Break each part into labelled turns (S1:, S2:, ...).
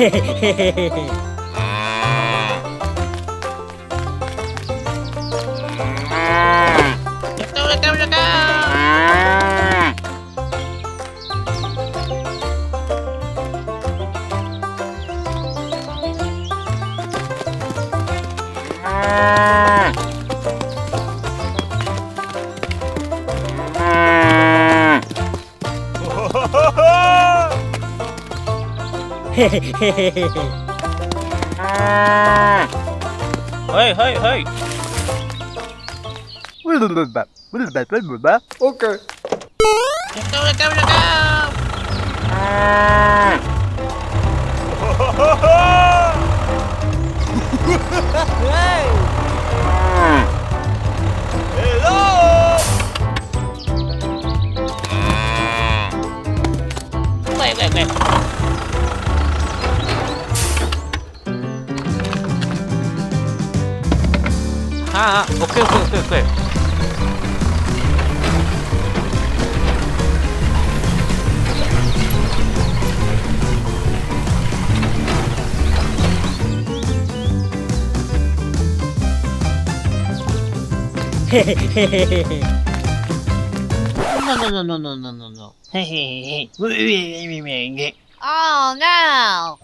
S1: 嘿嘿嘿嘿嘿。嘿
S2: Hey, hey, hey!
S3: Okay.
S1: Let go, let go, let go! Wait,
S2: 아, 아, 오케이, 오케이, 오케이, 오케이.
S1: No, no, no, no, no, no, no, no. Hey, hey, hey. Wait, wait, wait, wait, wait.
S4: Oh no!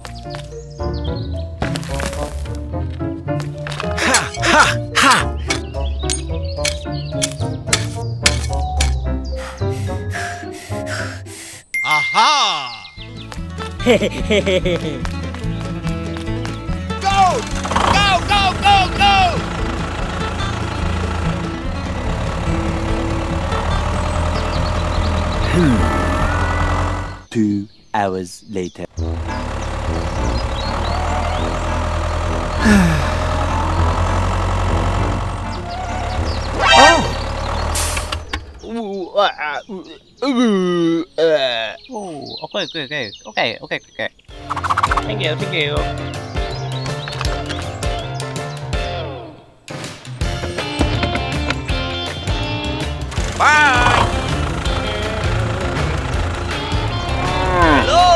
S5: Go! Go, go, go, go!
S6: Two hours later.
S2: Oh. 오, uh, uh, good, good, good. Okay, okay, okay. Thank you, thank you.
S5: Bye! No.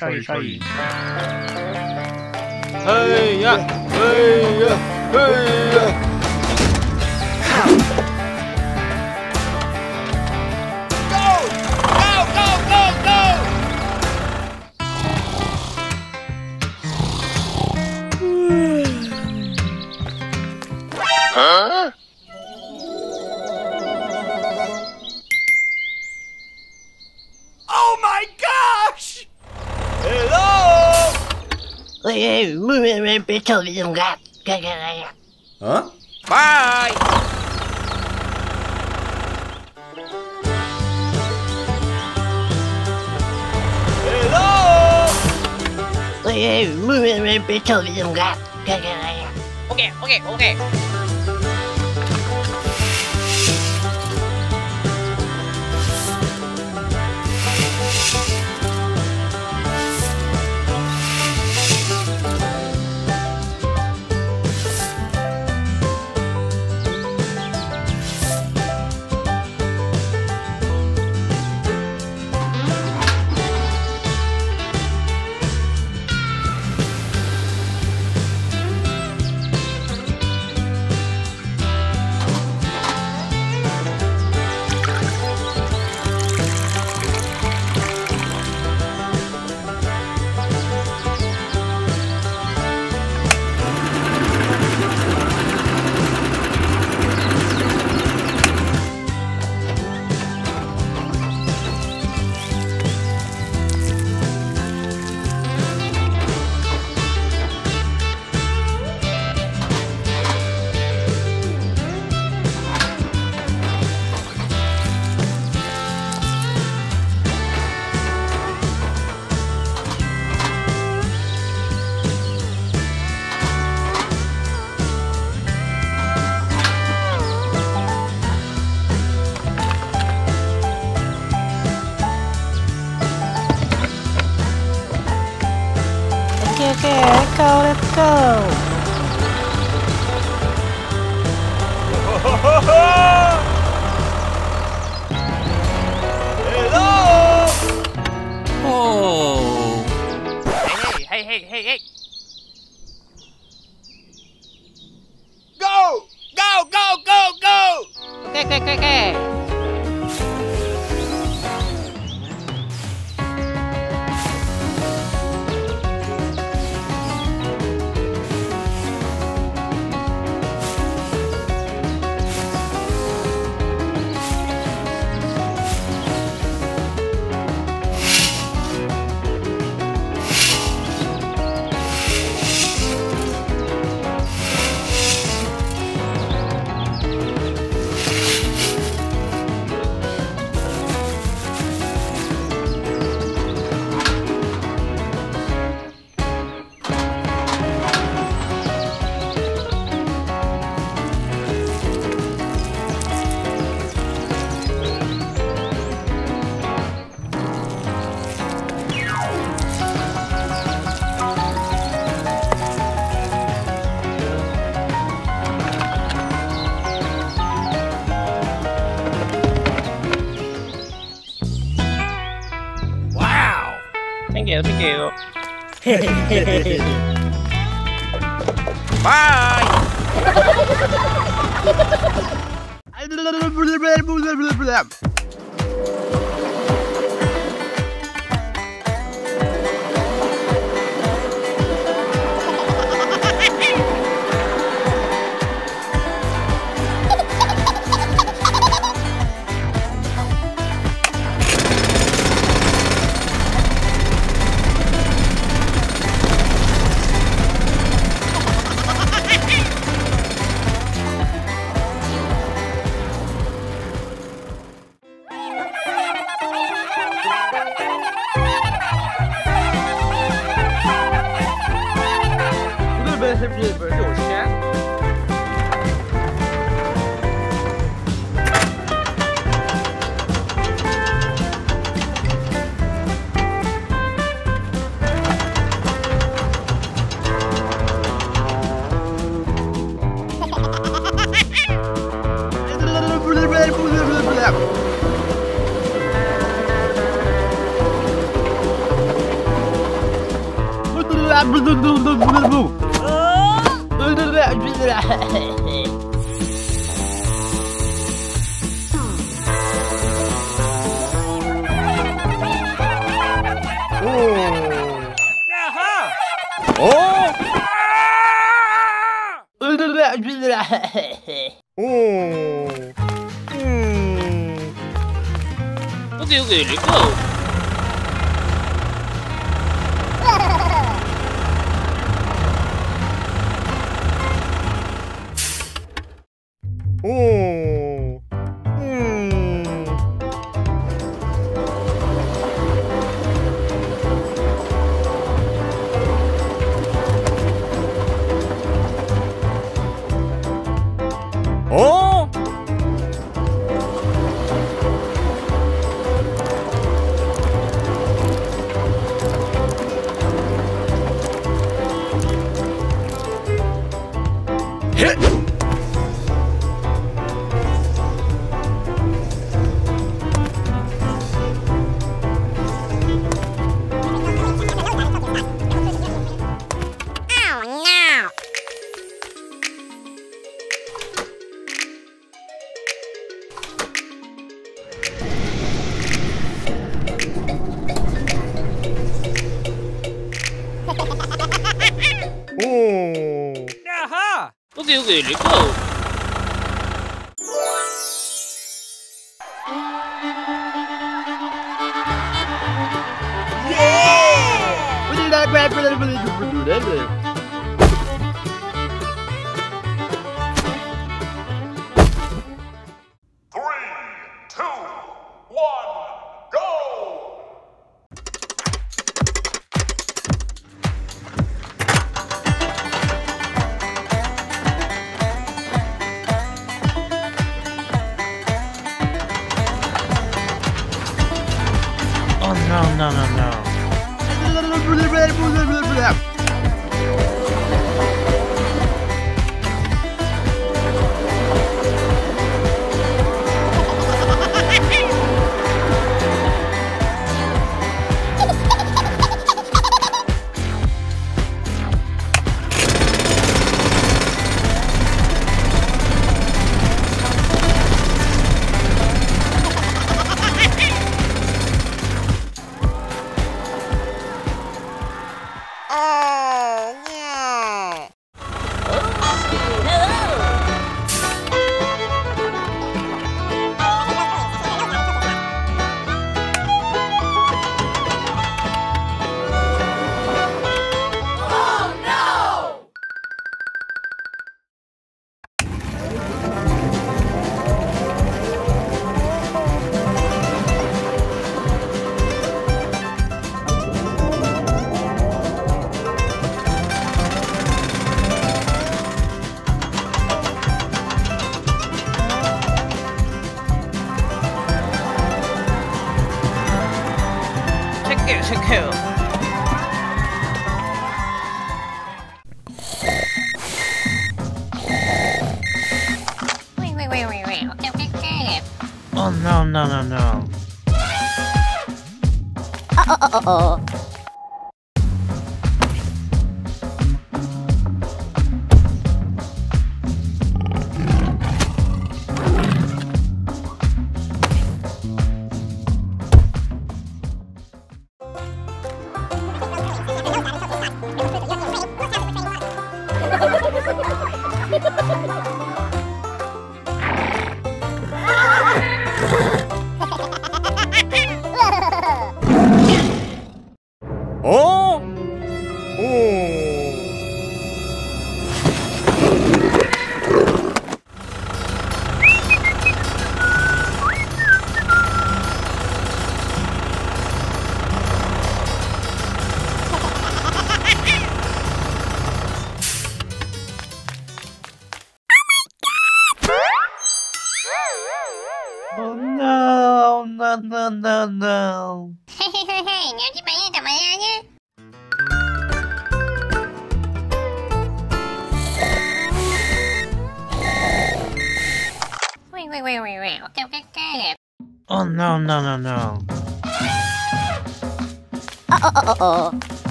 S2: shy.
S7: Hey, hey,
S5: yeah, hey, yeah.
S4: Huh?
S2: Oh
S8: my ไปเถ
S1: อะพี่สงการแกอะไรอะฮะบาเฮ้ยมึ
S5: งไป
S1: เถอะพี่สงาร
S5: แก
S1: อะไรอะโอเค โอเค
S7: โอเค
S1: yo me quedo. Bye.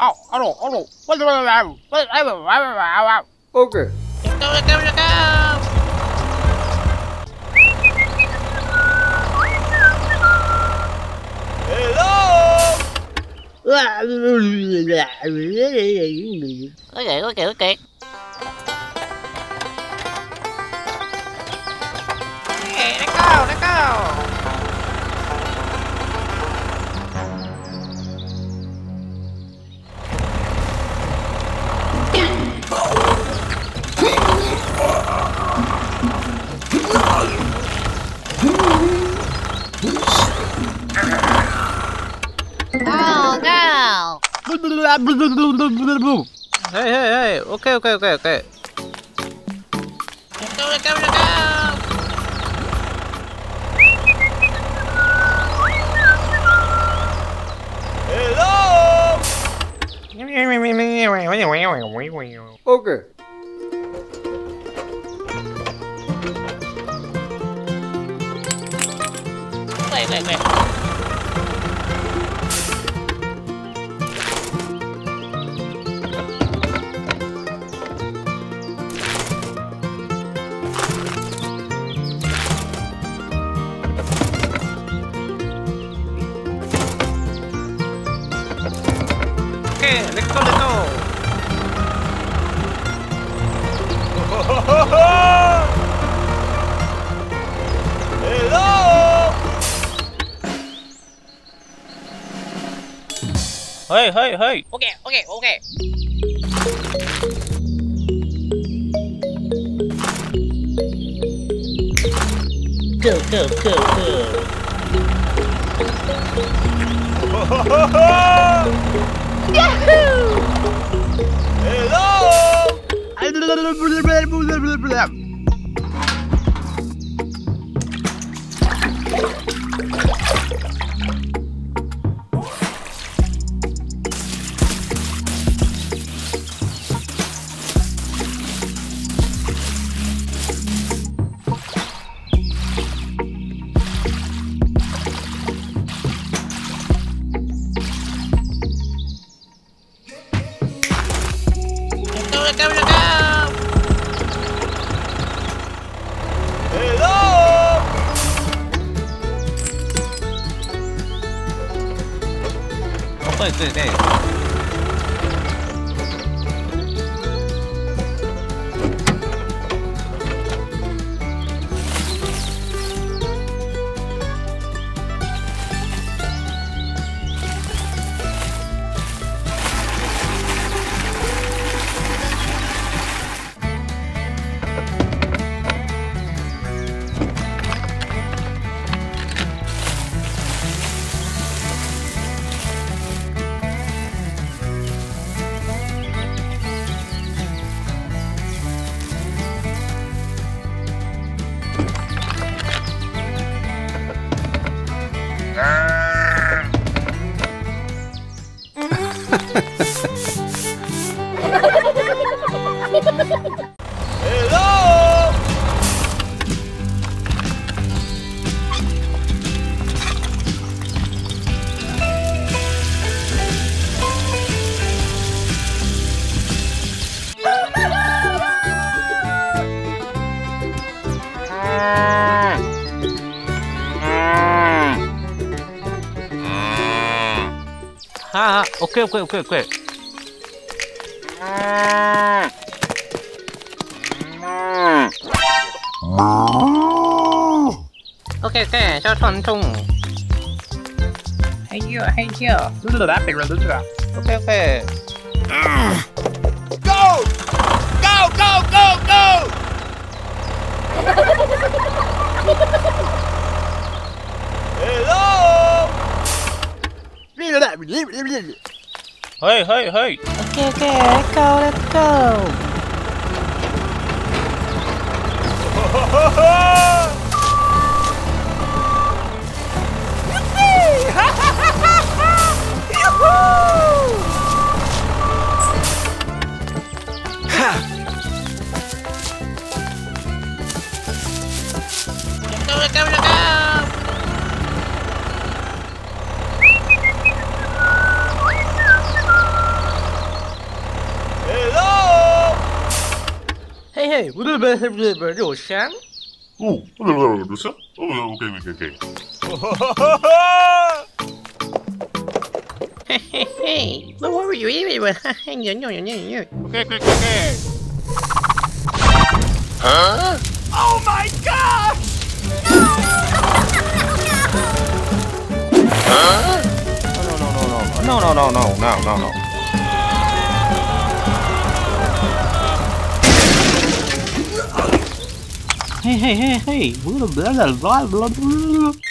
S1: Ow, ow, ow, ow.
S5: Okay.
S1: Go, go, go, go.
S5: Hello!
S7: Okay, okay, okay.
S1: Okay, Hey, hey, hey. Okay, okay, okay, okay. Let's go, go, go.
S5: Hello! Okay.
S1: Wait, wait, wait. Hey, hey, hey.
S8: Okay, okay, okay.
S7: Go, go, go, go.
S5: Hello!
S1: Ha, ha. Okay, okay, okay, okay.
S8: Okay, okay, cho thuần thùng. Hay chưa, hay chưa?
S1: Okay, okay.
S5: Go!
S1: Hey, hey, hey.
S7: Okay, okay, let's go, let's go.
S8: Let's
S7: Hey, Roshan? Oh, Roshan?
S9: Oh, okay, okay, okay.
S8: Hey, hey, hey. What were you eating?
S1: okay, okay, okay. Huh?
S5: Oh my gosh!
S1: No! Huh? No, no, no, no, no, no, no, no, no, no. Hey, hey, hey, hey. Blah, blah, blah, blah, blah, blah.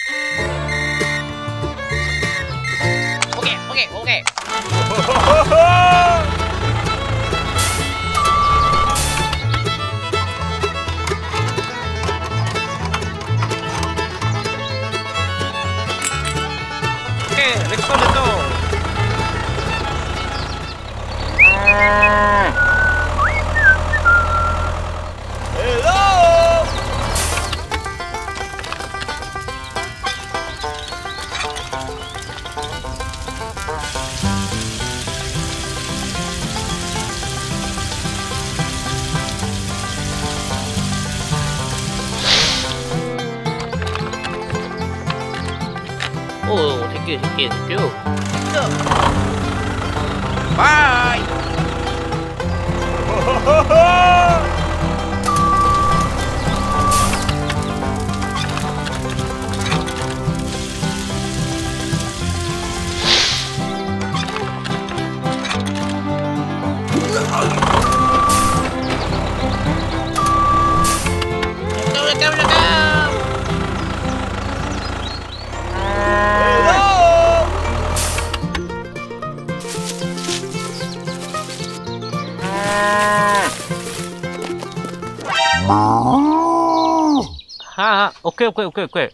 S1: Ha, okay, okay, okay, okay.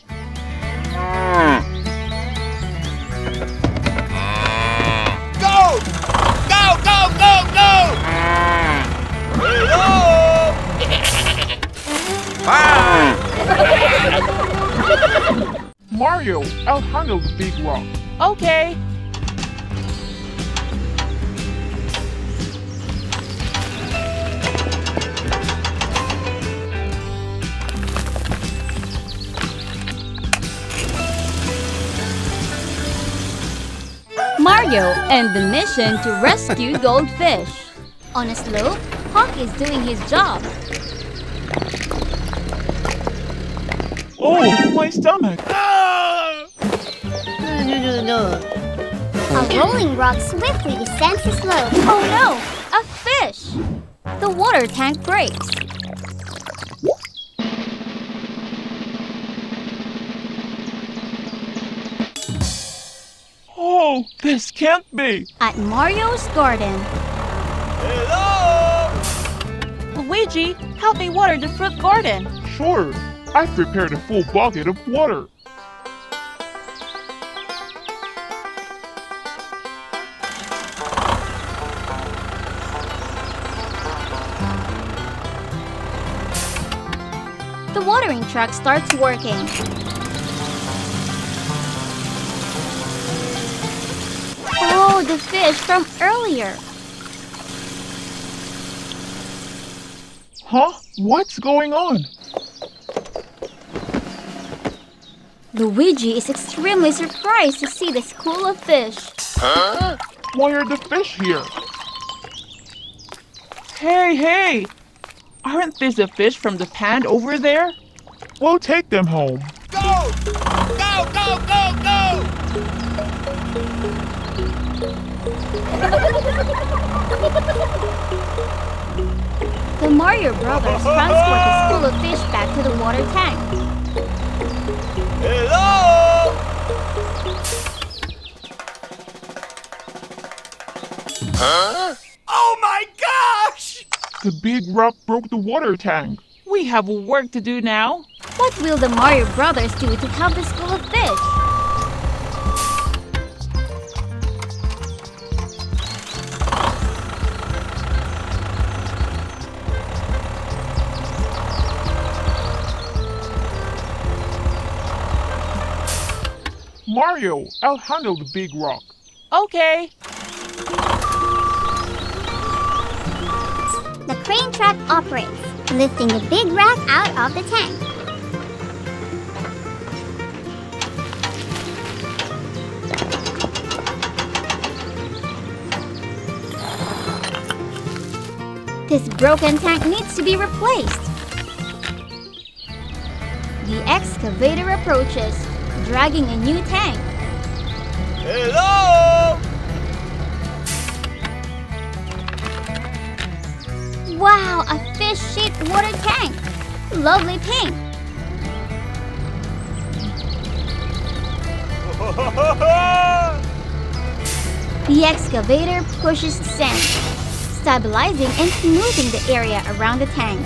S5: Go! Go, go, go, go! Hello!
S10: Mario, I'll handle the big rock.
S11: Okay.
S12: Mario and the mission to rescue goldfish. On a slope, Hawk is doing his job.
S10: Oh, my stomach!
S7: No, no, no, no.
S8: A rolling rock swiftly descends the slope.
S12: Oh no! A fish! The water tank breaks.
S10: Can't!
S12: At Mario's garden,
S5: Hello!
S11: Luigi, help me water the fruit garden.
S10: Sure, I've prepared a full bucket of water.
S12: the watering truck starts working. Oh, the fish from earlier.
S10: Huh? What's going on?
S12: Luigi is extremely surprised to see the school of fish. Huh?
S10: Why are the fish here?
S11: Hey, hey! Aren't these the fish from the pond over there?
S10: We'll take them home.
S5: Go! Go, go, go, go!
S12: The Mario brothers transport the school of fish back to the water tank.
S5: Hello! Huh? Oh my gosh!
S10: The big rock broke the water tank.
S11: We have work to do now.
S12: What will the Mario brothers do to help the school of fish?
S10: Mario, I'll handle the big rock.
S11: Okay.
S8: The crane truck operates, lifting the big rock out of the tank.
S12: This broken tank needs to be replaced. The excavator approaches, dragging a new tank.
S5: Hello!
S12: Wow, a fish-shaped water tank. Lovely pink. The excavator pushes sand, stabilizing and smoothing the area around the tank.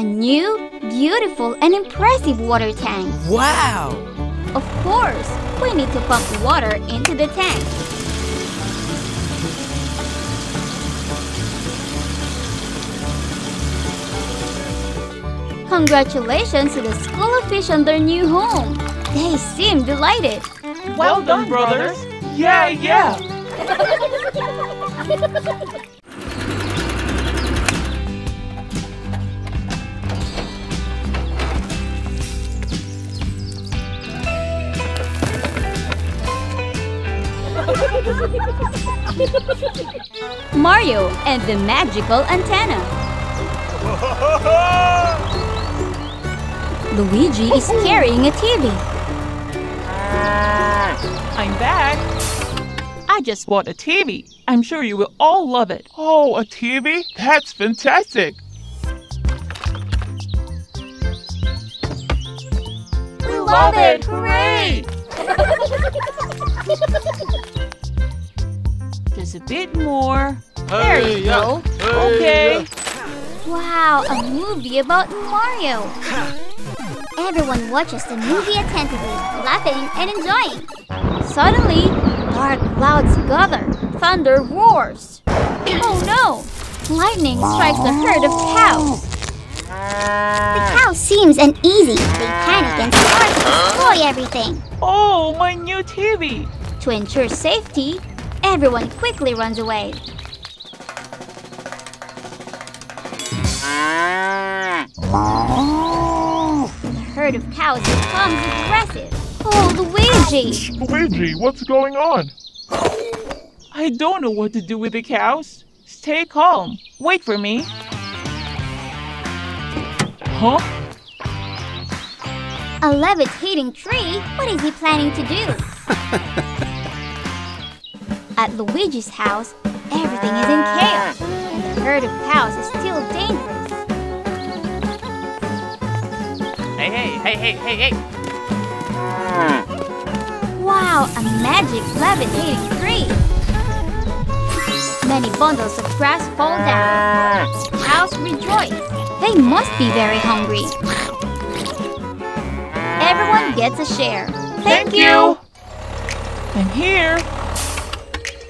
S12: A new, beautiful, and impressive water tank.
S5: Wow!
S12: Of course, we need to pump water into the tank. Congratulations to the school of fish on their new home. They seem delighted.
S11: Well, done, brothers. Yeah, yeah.
S12: Mario and the magical antenna. Luigi is carrying a TV.
S11: Ah, I'm back. I just bought a TV. I'm sure you will all love it.
S10: Oh, a TV? That's fantastic.
S12: We
S11: love it. Hooray! Just a bit more. There you go. Okay.
S12: Wow, a movie about Mario. Everyone watches the movie attentively, laughing and enjoying. Suddenly, dark clouds gather, thunder roars. Oh no! Lightning strikes a herd of cows. The cow seems uneasy. They panic and start to destroy everything.
S11: Oh, my new TV.
S12: To ensure safety, everyone quickly runs away. Oh, the herd of cows becomes aggressive. Oh, Luigi!
S10: Luigi, what's going on?
S11: I don't know what to do with the cows. Stay calm. Wait for me. Huh?
S12: A levitating tree? What is he planning to do? At Luigi's house, everything is in chaos, and the herd of cows is still dangerous.
S1: Hey, hey, hey, hey, hey, hey.
S12: Wow, a magic levitating tree! Many bundles of grass fall down. Cows rejoice. They must be very hungry. Everyone gets a share. Thank, you.
S11: I'm here.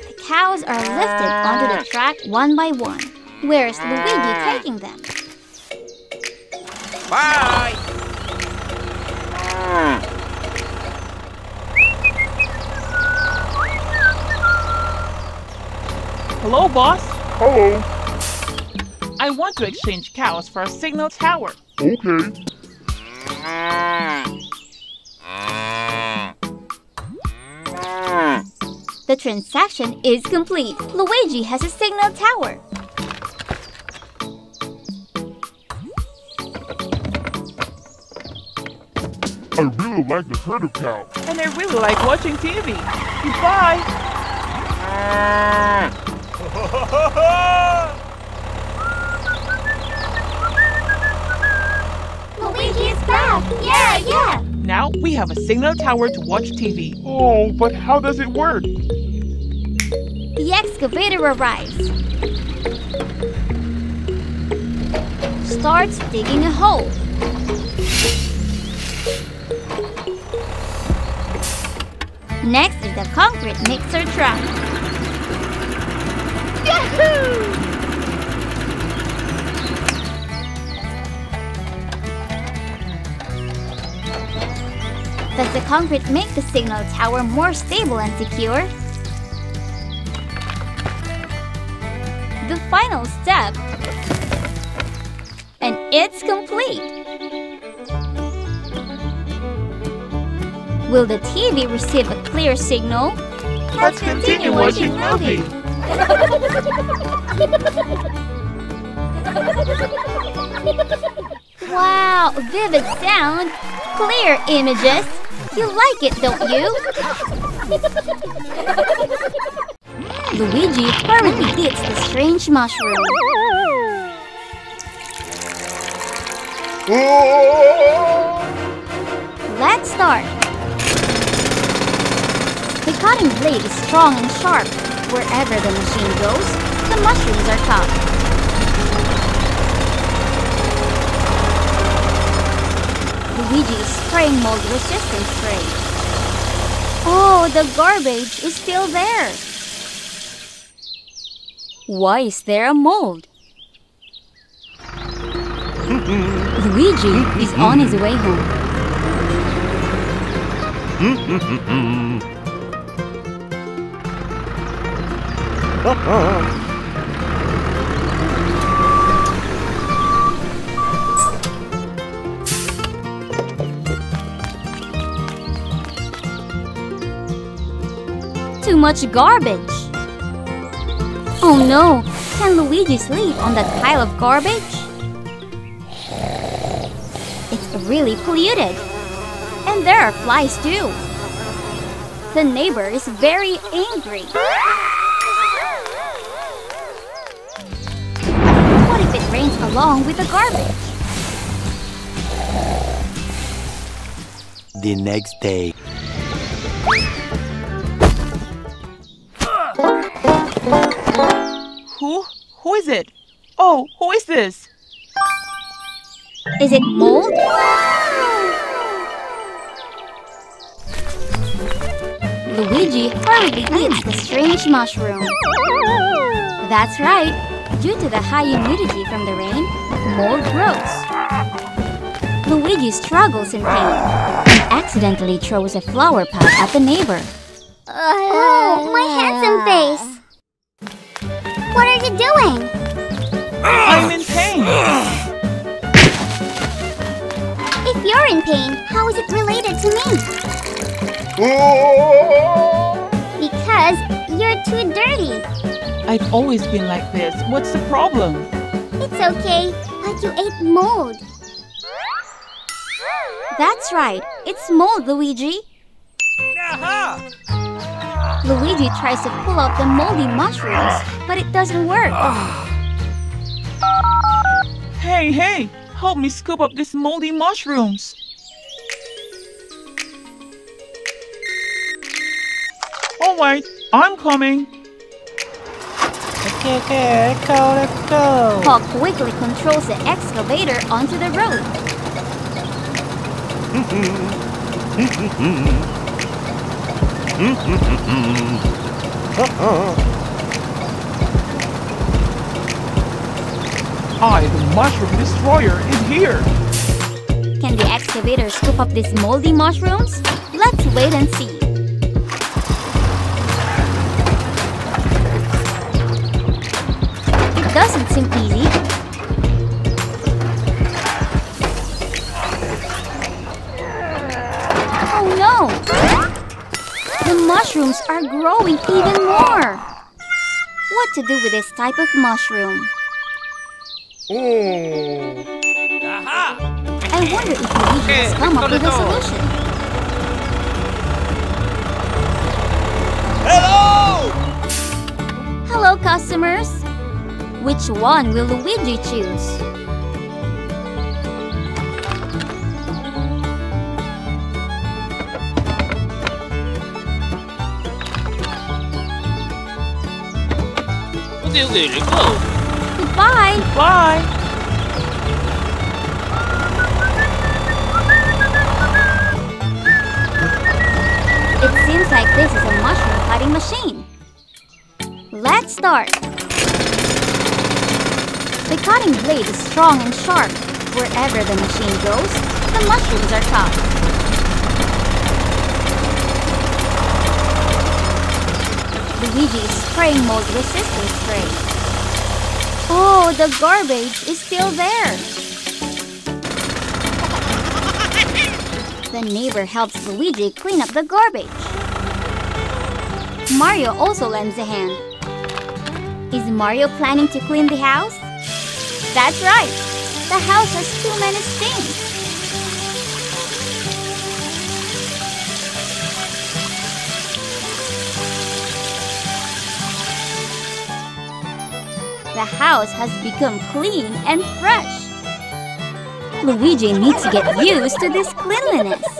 S12: The cows are lifted onto the track one by one. Where is Luigi taking them?
S5: Bye.
S11: Hello, boss.
S10: Hello.
S11: I want to exchange cows for a signal tower.
S10: Okay.
S12: The transaction is complete. Luigi has a signal tower.
S10: I really like the herd of cows.
S11: And I really like watching TV. Goodbye.
S12: Luigi is back. Yeah, yeah.
S11: Now we have a signal tower to watch TV.
S10: Oh, but how does it work?
S12: The excavator arrives. Starts digging a hole. Next is the concrete mixer truck. Yahoo! Does the concrete make the signal tower more stable and secure? The final step. And it's complete. Will the TV receive a clear signal?
S11: Let's continue watching movie.
S12: Wow, vivid sound, clear images. You like it, don't you? Luigi hurriedly eats the strange mushroom. Let's start. The cutting blade is strong and sharp. Wherever the machine goes, the mushrooms are cut. Luigi is spraying mold resistant spray. Oh, the garbage is still there. Why is there a mold? Luigi is on his way home. Too much garbage. Oh no! Can Luigi sleep on that pile of garbage? It's really polluted. And there are flies too. The neighbor is very angry. Along with the garbage?
S6: The next day.
S11: Who? Who is it? Oh, who is this?
S12: Is it mold? Luigi hurriedly eats the strange mushroom. That's right. Due to the high humidity from the rain, mold grows. Luigi struggles in pain and accidentally throws a flower pot at the neighbor.
S13: Oh, my handsome face! What are you doing?
S11: I'm in pain.
S13: If you're in pain, how is it related to me? Oh! Because you're too dirty.
S11: I've always been like this. What's the problem?
S13: It's okay, but you ate mold.
S12: That's right. It's mold, Luigi. Luigi tries to pull out the moldy mushrooms, but it doesn't work.
S11: Hey, hey! Help me scoop up these moldy mushrooms. All right, I'm coming.
S1: Okay, okay, let's go, let's go.
S12: Paul quickly controls the excavator onto the road.
S5: I, the mushroom destroyer, is here.
S12: Can the excavator scoop up these moldy mushrooms? Let's wait and see. Doesn't seem easy. Oh no! The mushrooms are growing even more. What to do with this type of mushroom? I wonder if Luigi has come up with a solution.
S5: Hello!
S12: Hello, customers! Which one will Luigi choose?
S1: Okay, okay, let's go.
S12: Goodbye!
S11: Bye.
S12: It seems like this is a mushroom cutting machine. Let's start. The cutting blade is strong and sharp. Wherever the machine goes, the mushrooms are cut. Luigi is spraying mold resistant spray. Oh, the garbage is still there. The neighbor helps Luigi clean up the garbage. Mario also lends a hand. Is Mario planning to clean the house? That's right. The house has too many stains. The house has become clean and fresh. Luigi needs to get used to this cleanliness.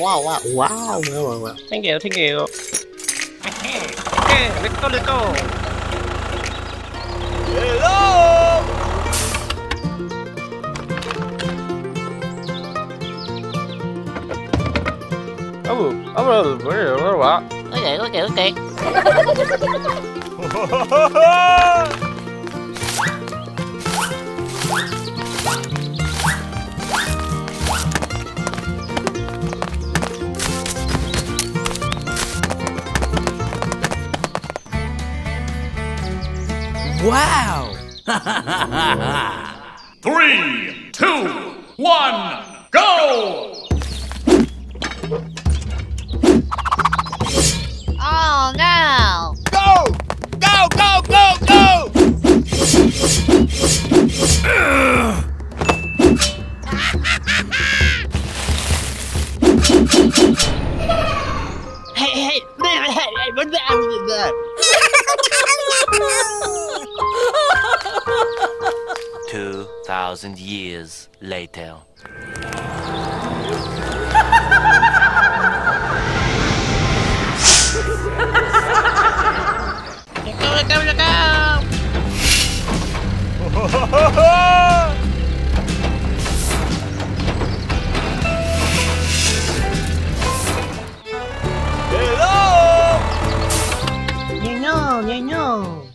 S5: wow, wow, wow, wow, wow. wow. Thank you, thank you. Okay, let's go, let's go. Hello! Oh, oh, oh, oh, oh, oh, oh, oh, oh, oh,
S14: Wow!
S4: Three, two, one, go!
S15: Oh no!
S14: Go! Go, go, go, go!
S1: hey, hey,
S6: what's that? thousand years later.
S5: Hello!
S1: You know, you know.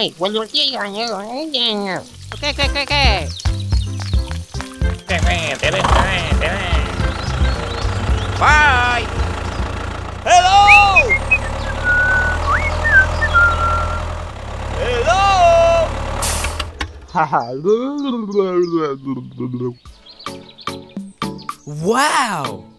S5: Hey, what you doing? Okay, okay, okay, okay. Bye. Hello.
S2: Hello. wow.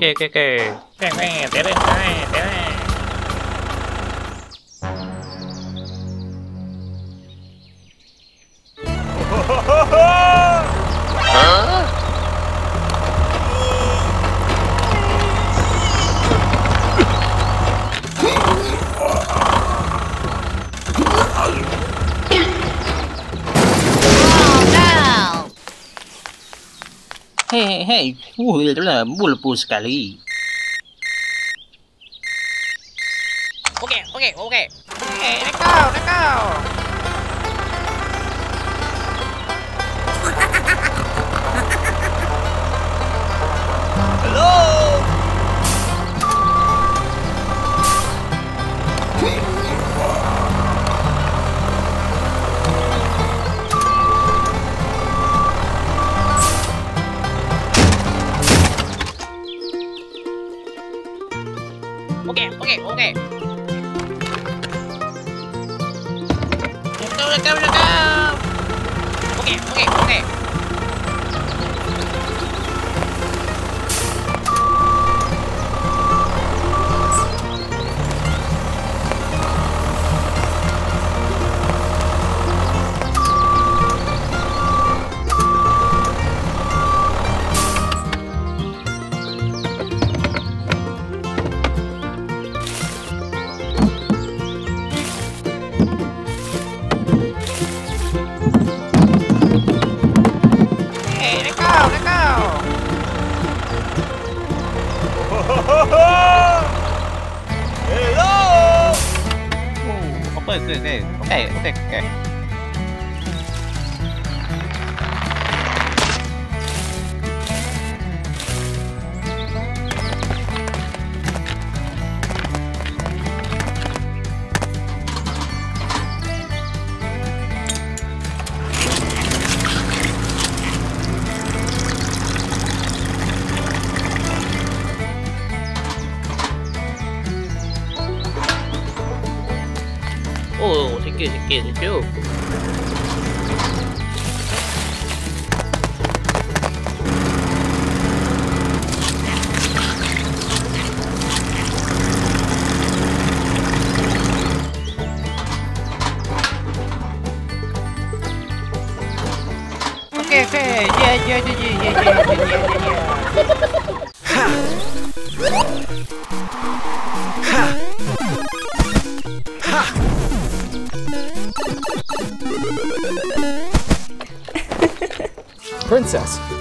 S2: kìa
S16: kìa kìa
S17: Cái
S2: này té lên hai
S1: Hei, hei, hei. Uh, bulbul sekali.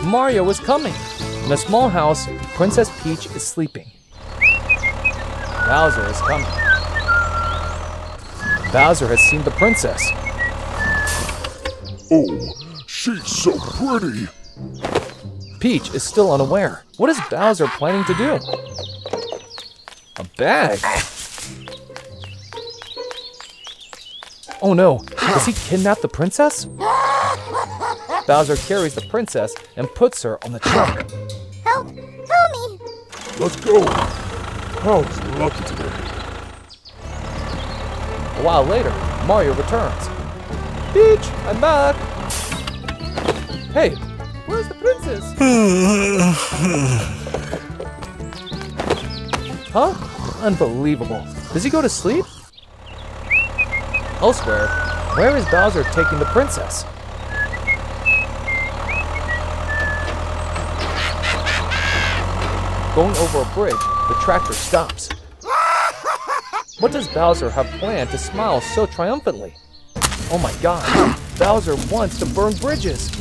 S18: Mario is coming. In a small house, Princess Peach is sleeping. Bowser is coming. Bowser has seen the princess.
S9: Oh, she's so pretty.
S18: Peach is still unaware. What is Bowser planning to do? A bag. Oh no, does he kidnap the princess? Bowser carries the princess and puts her on the truck.
S13: Help! Help me!
S9: Let's go. Oh, How's lucky today?
S18: A while later, Mario returns. Peach, I'm back. Hey, where's the princess? huh? Unbelievable. Does he go to sleep? Elsewhere, where is Bowser taking the princess? Going over a bridge, the tractor stops. What does Bowser have planned to smile so triumphantly? Oh my god, Bowser wants to burn bridges!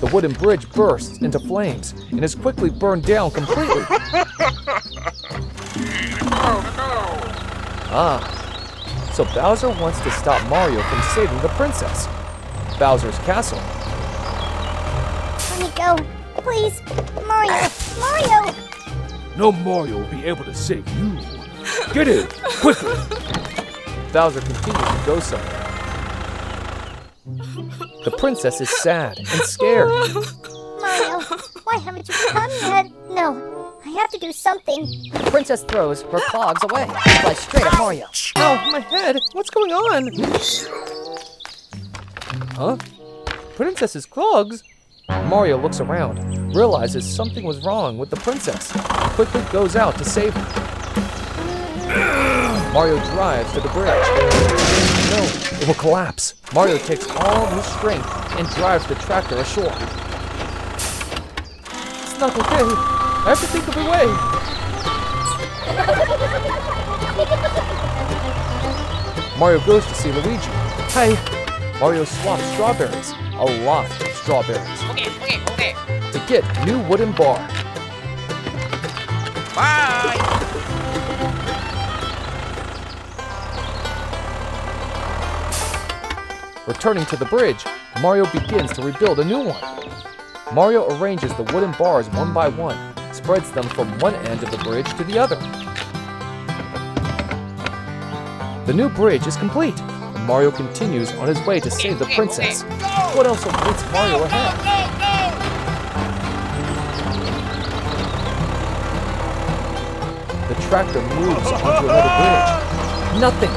S18: The wooden bridge bursts into flames and is quickly burned down completely. Ah, so Bowser wants to stop Mario from saving the princess. Bowser's castle.
S13: Let me go. Please. Mario. Mario.
S9: No Mario will be able to save you. Get in, quickly.
S18: Bowser continues to go somewhere. The princess is sad and scared.
S13: Mario, why haven't you come yet? No, I have to do something.
S1: The princess throws her clogs away and flies straight at Mario.
S18: Ow, my head! What's going on? Huh? Princess's clogs? Mario looks around, realizes something was wrong with the princess, and quickly goes out to save her. Mario drives to the bridge. No, it will collapse. Mario takes all his strength and drives the tractor ashore. It's not okay. I have to think of a way. Mario goes to see Luigi. Hi. Mario swaps strawberries, a lot strawberries,
S1: Okay, okay, okay.
S18: to get new wooden bar.
S5: Bye.
S18: Returning to the bridge, Mario begins to rebuild a new one. Mario arranges the wooden bars one by one, spreads them from one end of the bridge to the other. The new bridge is complete, Mario continues on his way to save the princess. What else awaits Mario ahead? The tractor moves onto another bridge. Nothing.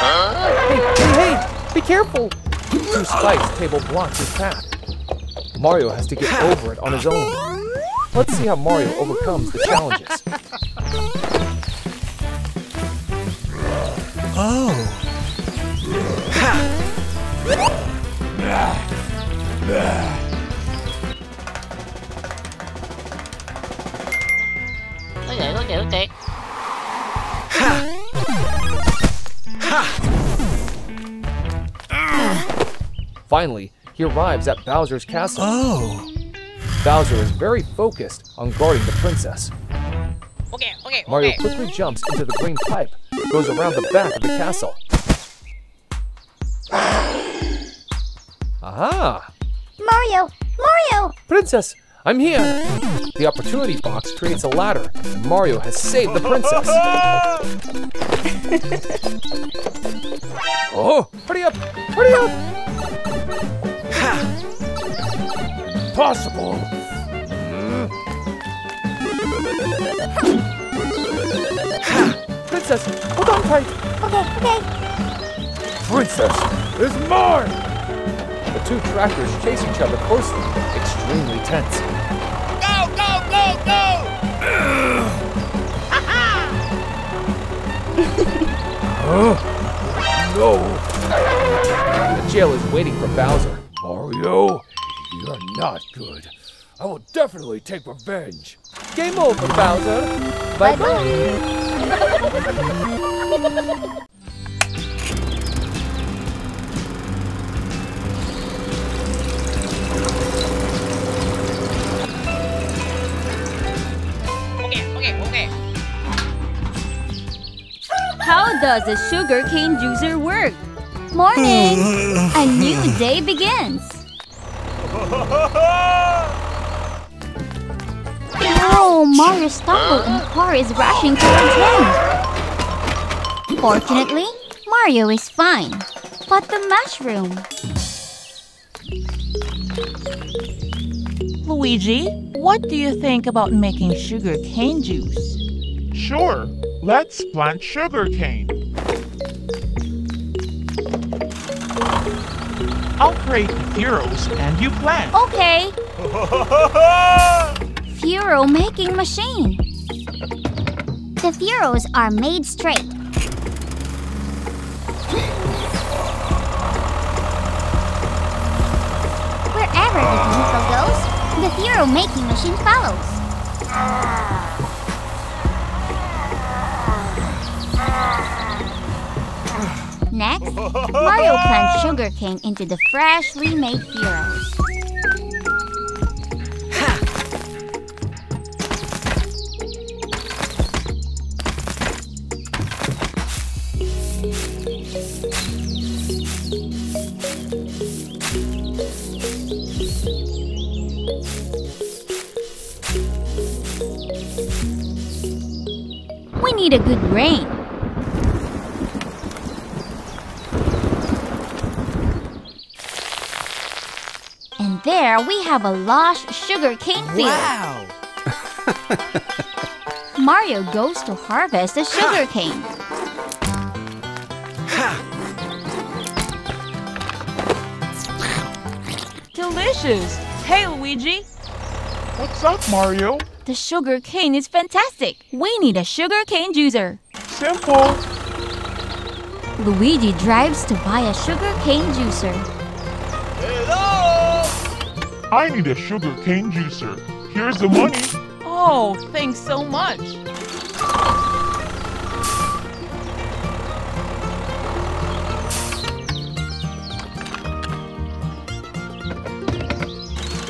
S18: Hey, hey, hey! Be careful! Two spikes table blocks his path. Mario has to get over it on his own. Let's see how Mario overcomes the challenges.
S1: Okay.
S18: Finally, he arrives at Bowser's castle. Oh. Bowser is very focused on guarding the princess.
S1: Okay, okay,
S18: Mario
S1: okay.
S18: quickly jumps into the green pipe, goes around the back of the castle. Aha!
S13: Mario. Mario.
S18: Princess, I'm here! The opportunity box creates a ladder. and Mario has saved the princess. oh, hurry up! Hurry up! Ha!
S9: Possible. Hmm.
S18: Princess, hold on tight!
S13: Okay, okay.
S9: Princess is mine.
S18: The two tractors chase each other closely, extremely tense.
S5: Go, go, go, go.
S9: No,
S18: The jail is waiting for Bowser.
S9: Mario, you're not good. I will definitely take revenge.
S18: Game over, Bowser! Bye
S12: How does a sugar cane juicer work? Morning! a new day begins. Oh, Mario stumbled and the car is rushing towards him. Fortunately, Mario is fine. But the mushroom.
S11: Luigi, what do you think about making sugar cane juice?
S10: Sure, let's plant sugarcane. I'll create the furrows and you plant.
S12: Okay, Furo making machine.
S13: The furrows are made straight. Wherever the vehicle goes, the furrow making machine follows.
S12: Next, Mario plants sugarcane into the freshly made furrows. We need a good rain. And there we have a lush sugar cane field.
S5: Wow!
S12: Mario goes to harvest the sugarcane.
S11: Delicious. Hey, Luigi.
S10: What's up, Mario?
S12: The sugar cane is fantastic. We need a sugar cane juicer.
S10: Simple.
S12: Luigi drives to buy a sugar cane juicer.
S10: I need a sugar cane juicer. Here's the money.
S11: Oh, thanks so much.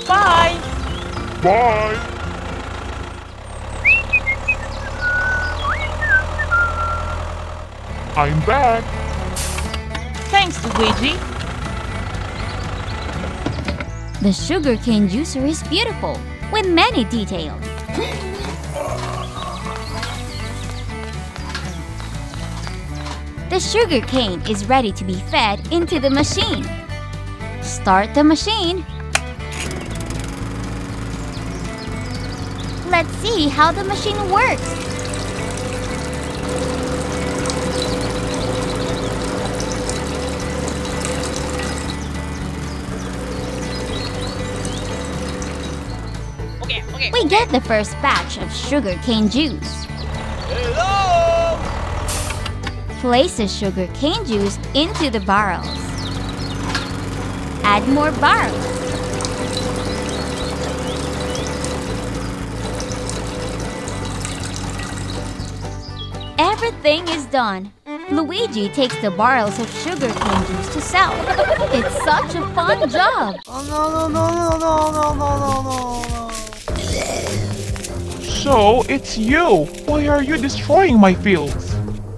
S11: Bye.
S10: Bye. I'm back.
S11: Thanks, Luigi.
S12: The sugarcane juicer is beautiful, with many details. The sugarcane is ready to be fed into the machine. Start the machine. Let's see how the machine works. The first batch of sugarcane juice.
S5: Hello!
S12: Place the sugarcane juice into the barrels. Add more barrels. Everything is done. Luigi takes the barrels of sugarcane juice to sell. It's such a fun job.
S1: Oh no no no no no no no no no.
S10: So, it's you. Why are you destroying my fields?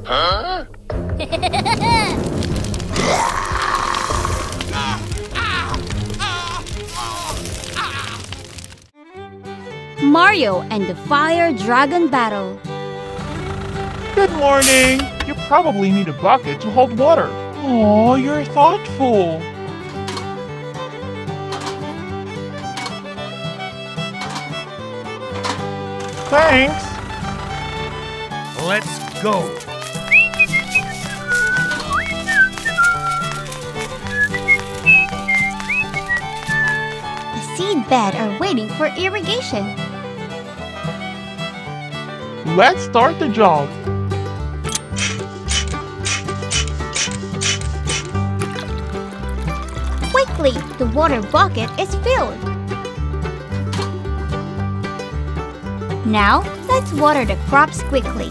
S4: Huh?
S12: Mario and the Fire Dragon Battle.
S10: Good morning. You probably need a bucket to hold water. Oh, you're thoughtful. Thanks.
S9: Let's go.
S12: The seed bed are waiting for irrigation.
S10: Let's start the job.
S12: Quickly, the water bucket is filled. Now, let's water the crops quickly.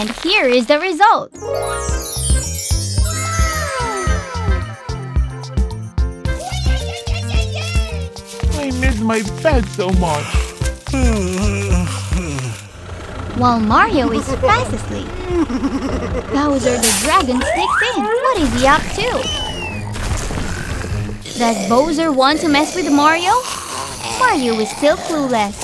S12: And here is the result.
S10: I miss my bed so much.
S12: While Mario is fast asleep, Bowser the Dragon sneaks in. What is he up to? Does Bowser want to mess with Mario? Mario is still clueless.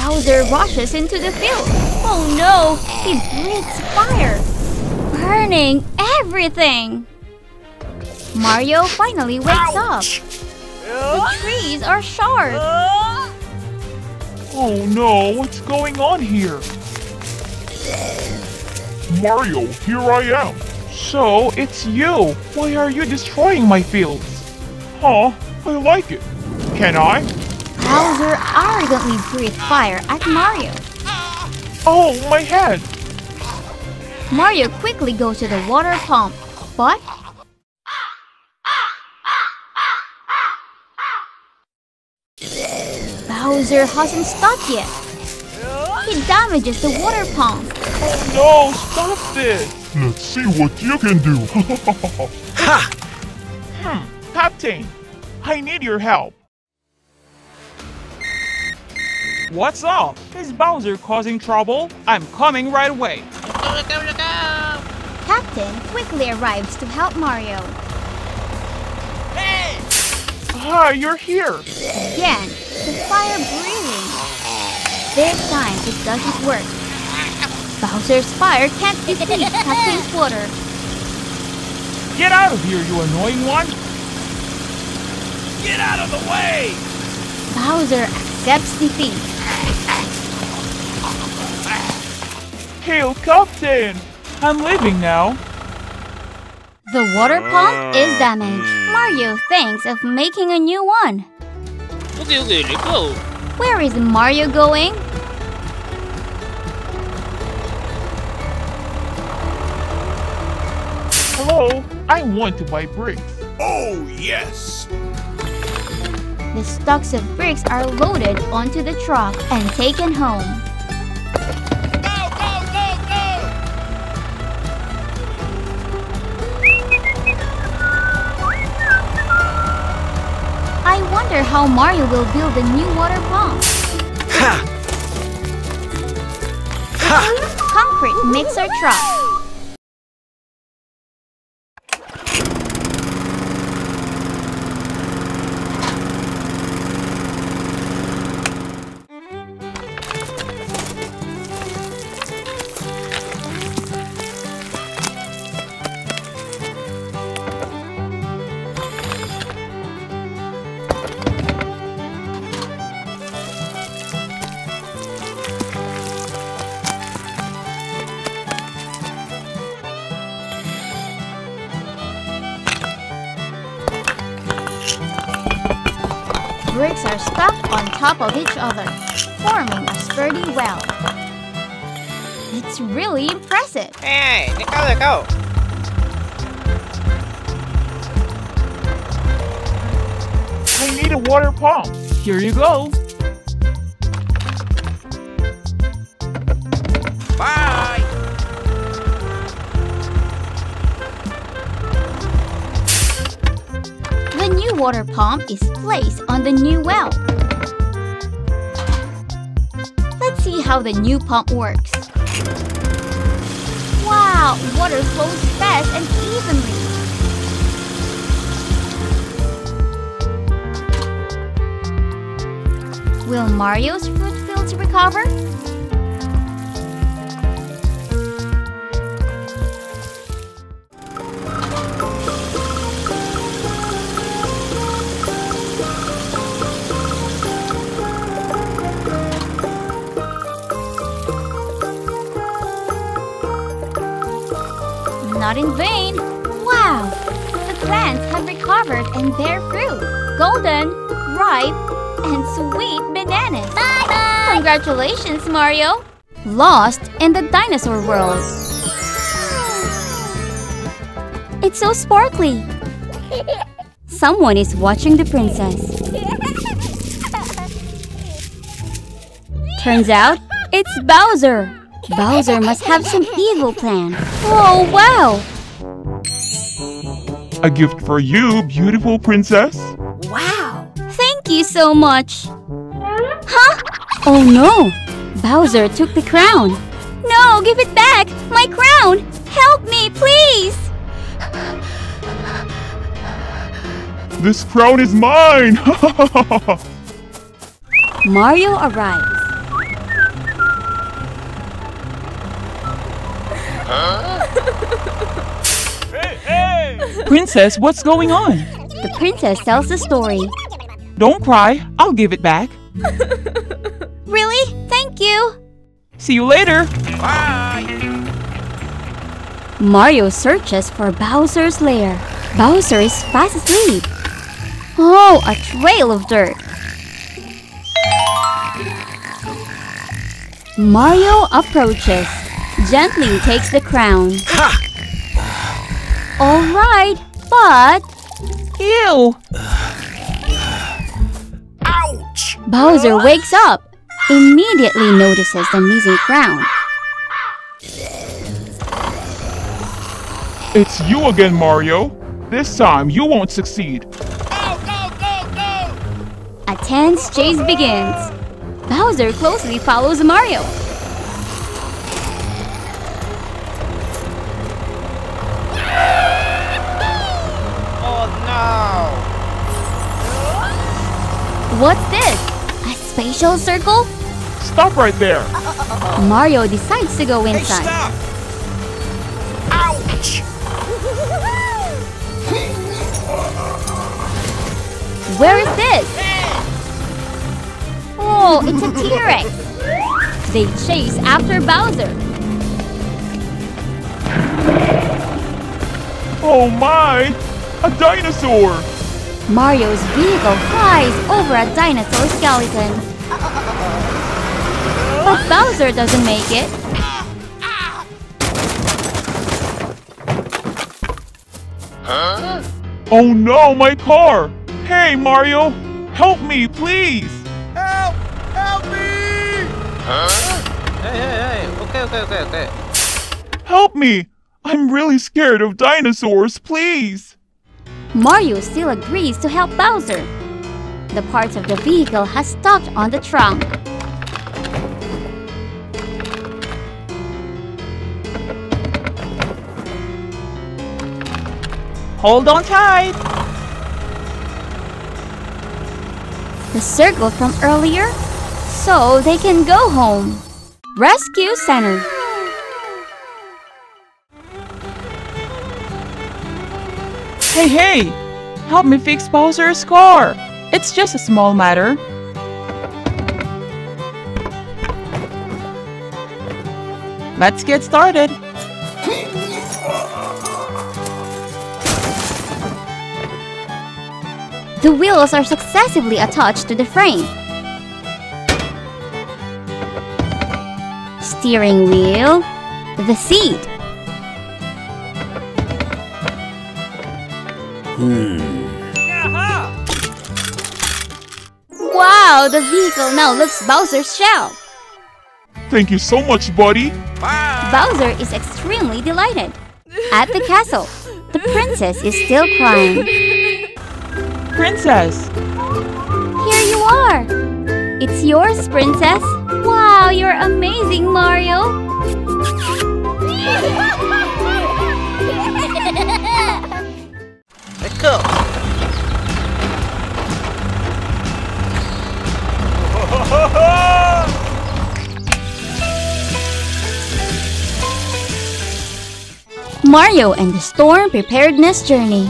S12: Bowser rushes into the field. Oh no! He breathes fire, burning everything. Mario finally wakes up. The trees are sharp.
S10: Oh no, what's going on here? Mario, here I am. So, it's you. Why are you destroying my fields? Huh, I like it. Can I?
S12: Bowser arrogantly breathed fire at Mario.
S10: Oh, my head!
S12: Mario quickly goes to the water pump, but Bowser hasn't stopped yet. He damages the water pump.
S10: Oh no, stop this!
S4: Let's see what you can do.
S10: ha! Hmm, Captain, I need your help. What's up? Is Bowser causing trouble? I'm coming right away.
S12: Captain quickly arrives to help Mario.
S10: Ah, you're here.
S12: Again, the fire breathing. This time it doesn't work. Bowser's fire can't defeat Captain's water.
S10: Get out of here, you annoying one!
S5: Get out of the way!
S12: Bowser accepts defeat.
S10: Hail, Captain! I'm leaving now.
S12: The water pump is ah. damaged. Mario thinks of making a new one.
S1: Okay, okay, let's go.
S12: Where is Mario going?
S10: Hello, I want to buy bricks.
S4: Oh, yes!
S12: The stocks of bricks are loaded onto the truck and taken home. Wonder how Mario will build a new water pump.
S5: Ha! Ha!
S12: Concrete mixer truck. Are stacked on top of each other, forming a sturdy well. It's really impressive.
S1: Hey, let's go, let's go.
S10: I need a water pump. Here you go.
S12: Pump is placed on the new well. Let's see how the new pump works. Wow, water flows fast and evenly. Will Mario's fruit fields recover? Not in vain. Wow! The plants have recovered and bear fruit. Golden, ripe, and sweet bananas.
S13: Bye bye!
S12: Congratulations, Mario! Lost in the dinosaur world. It's so sparkly. Someone is watching the princess. Turns out, it's Bowser. Bowser must have some evil plan. Oh, wow!
S10: A gift for you, beautiful princess.
S13: Wow!
S12: Thank you so much. Huh? Oh no! Bowser took the crown. No, give it back! My crown! Help me, please!
S10: This crown is mine.
S12: Mario arrives.
S11: Princess, what's going on?
S12: The princess tells the story.
S11: Don't cry. I'll give it back.
S12: Really? Thank you.
S11: See you later.
S5: Bye.
S12: Mario searches for Bowser's lair. Bowser is fast asleep. Oh, a trail of dirt. Mario approaches, gently takes the crown. All right, but
S11: Ew.
S5: Ouch.
S12: Bowser wakes up, immediately notices the missing crown.
S10: It's you again, Mario. This time you won't succeed. Go, go, go, go!
S12: A tense chase begins. Bowser closely follows Mario.
S1: No!
S12: What's this? A spatial circle?
S10: Stop right there.
S12: Mario decides to go
S5: Hey,
S12: inside.
S5: stop. Ouch.
S12: Where is this? Oh, it's a T-Rex. They chase after Bowser.
S10: Oh my! A dinosaur!
S12: Mario's vehicle flies over a dinosaur skeleton. But Bowser doesn't make it.
S10: Oh no, my car! Hey, Mario! Help me, please!
S5: Help. Help me.
S1: Hey, hey, hey! Okay, okay, okay, okay.
S10: Help me! I'm really scared of dinosaurs, please!
S12: Mario still agrees to help Bowser. The parts of the vehicle has stuck on the trunk.
S11: Hold on tight.
S12: The circle from earlier? So they can go home. Rescue Center.
S11: Hey, hey! Help me fix Bowser's car. It's just a small matter. Let's get started.
S12: The wheels are successively attached to the frame. Steering wheel, the seat. Mm. Wow, the vehicle now looks Bowser's shell.
S10: Thank you so much, buddy!
S5: Bye.
S12: Bowser is extremely delighted. At the castle, the princess is still crying.
S11: Princess,
S12: Here you are. It's yours, princess. Wow, you're amazing, Mario.
S1: go!
S12: Mario and the Storm Preparedness Journey.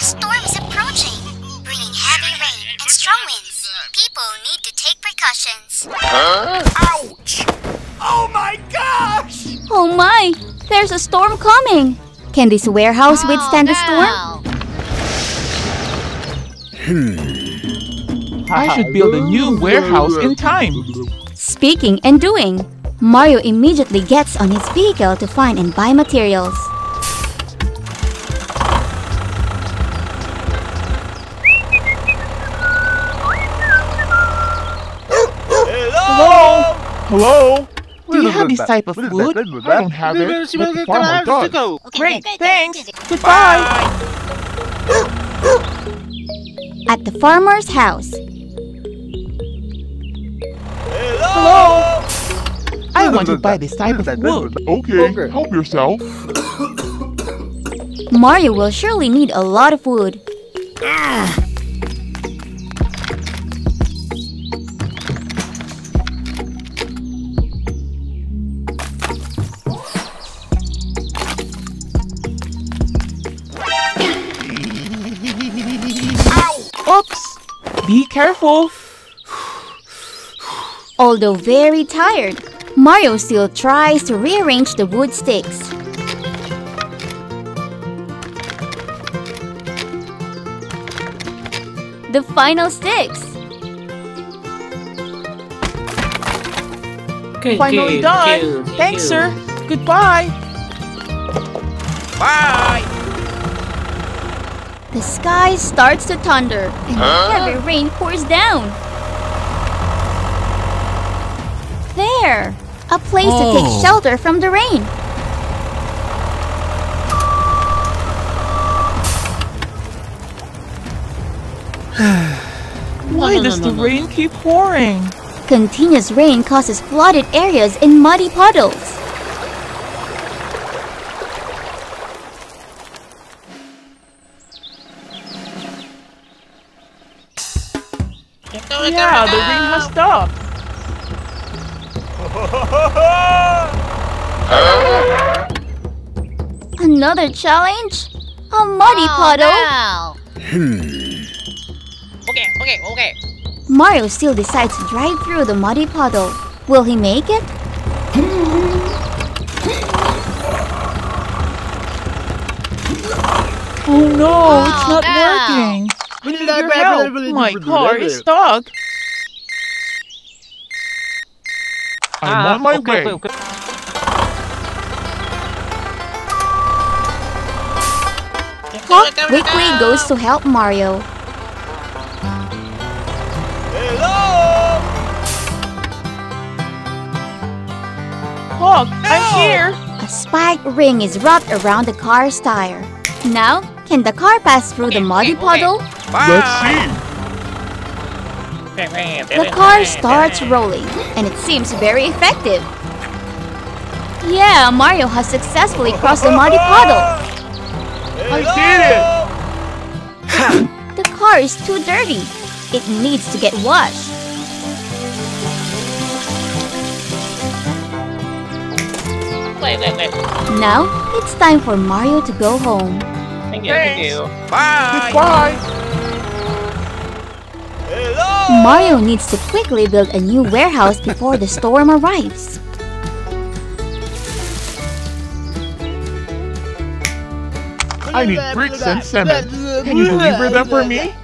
S13: A storm is approaching, bringing heavy rain and strong winds. People need to take precautions.
S5: Ouch. Oh my gosh.
S12: Oh my, there's a storm coming. Can this warehouse oh, withstand the storm?
S11: I should build a new warehouse in time.
S12: Speaking and doing, Mario immediately gets on his vehicle to find and buy materials.
S10: Hello? Hello?
S11: Do you have this type of food?
S10: I don't have it, but the farmer does.
S11: Great, thanks. Goodbye.
S12: At the farmer's house,
S11: Hello. I want to buy this type of wood.
S10: Okay, help yourself.
S12: Mario will surely need a lot of wood.
S11: Oops. Careful.
S12: Although very tired, Mario still tries to rearrange the wood sticks. The final sticks.
S11: Finally done. Thanks, sir. Goodbye.
S5: Bye.
S12: The sky starts to thunder and heavy rain pours down. There! A place to
S5: Oh.
S12: take shelter from the rain.
S11: Why does the rain keep pouring?
S12: Continuous rain causes flooded areas and muddy puddles.
S11: The rain.
S12: Another challenge? A muddy oh, puddle?
S1: Okay, okay, okay.
S12: Mario still decides to drive through the muddy puddle. Will he make it?
S11: Oh no, it's oh, not working. I need your help. My car is stuck.
S10: I'm
S1: Ah,
S10: on my
S1: okay,
S10: way.
S1: okay, okay.
S12: Hawk quickly goes to help Mario. Hello!
S11: Hawk, I'm here.
S12: A spiked ring is wrapped around the car's tire. Now, can the car pass through the muddy puddle?
S10: Let's see.
S12: The car starts rolling, and it seems very effective. Yeah, Mario has successfully crossed the muddy puddle.
S10: I did it.
S12: The car is too dirty. It needs to get washed.
S1: Wait, wait, wait.
S12: Now, it's time for Mario to go home.
S1: Thank you, thank you.
S5: Bye.
S10: Goodbye.
S12: Mario needs to quickly build a new warehouse before the storm arrives.
S10: I need bricks and cement. Can you deliver them for me?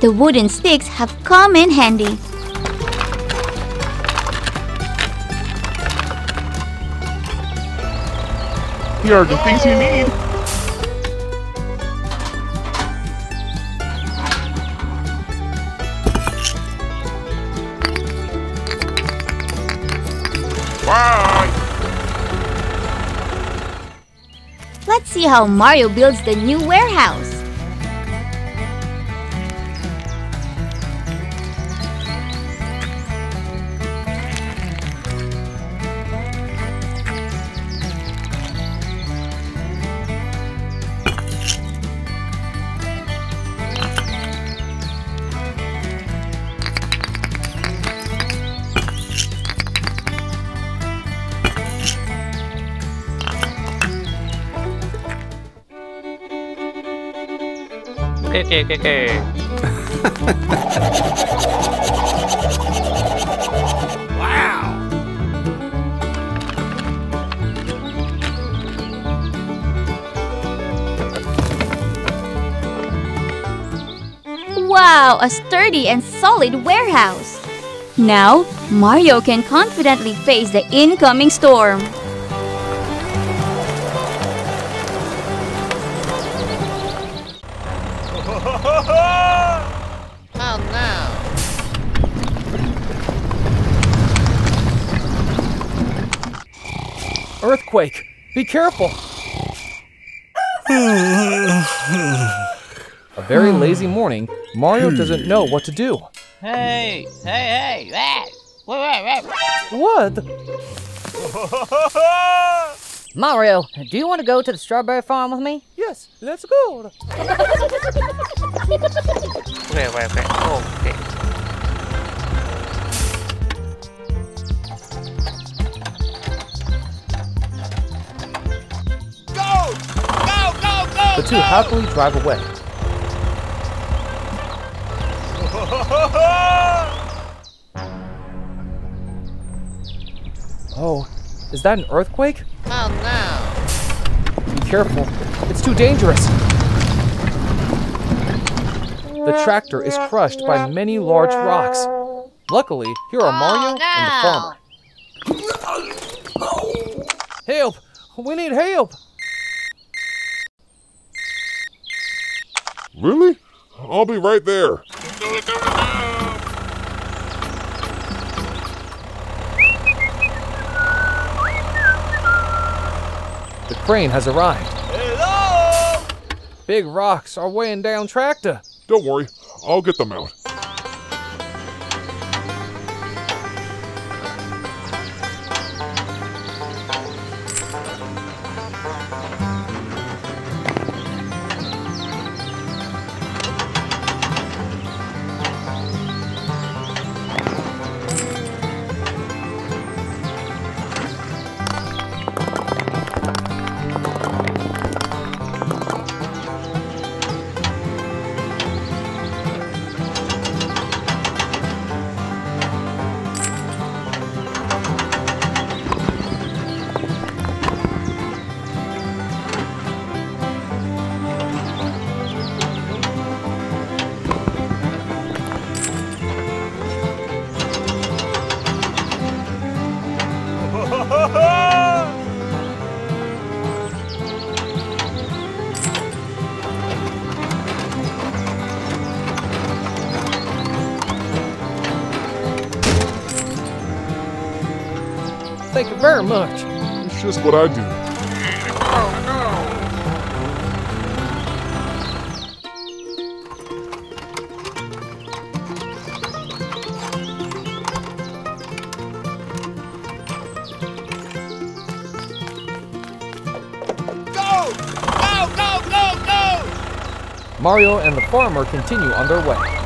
S12: The wooden sticks have come in handy.
S10: Here are the things you need.
S12: How Mario builds the new warehouse.
S5: Wow.
S12: A sturdy and solid warehouse. Now, Mario can confidently face the incoming storm.
S18: Be careful! A very lazy morning, Mario doesn't know what to do.
S1: Hey, hey, hey, hey. Wait, wait, wait.
S18: What?
S3: Mario, do you want to go to the strawberry farm with me?
S18: Yes, let's go.
S1: Okay, wait, wait. Oh, okay.
S18: The two happily drive away. Oh, is that an earthquake?
S1: Oh no.
S18: Be careful. It's too dangerous. The tractor is crushed by many large rocks. Luckily, here are oh, Mario and the farmer. Help! We need help!
S4: Really? I'll be right there.
S18: The crane has arrived.
S5: Hello!
S18: Big rocks are weighing down tractor.
S4: Don't worry, I'll get them out. What I do.
S5: Go! Go, go, go, go!
S18: Mario and the farmer continue on their way.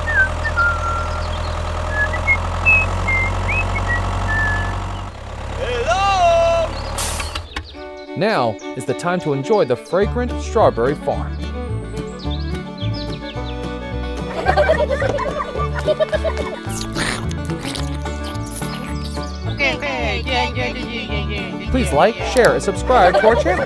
S18: Now is the time to enjoy the fragrant strawberry farm. Please like, share, and subscribe to our channel.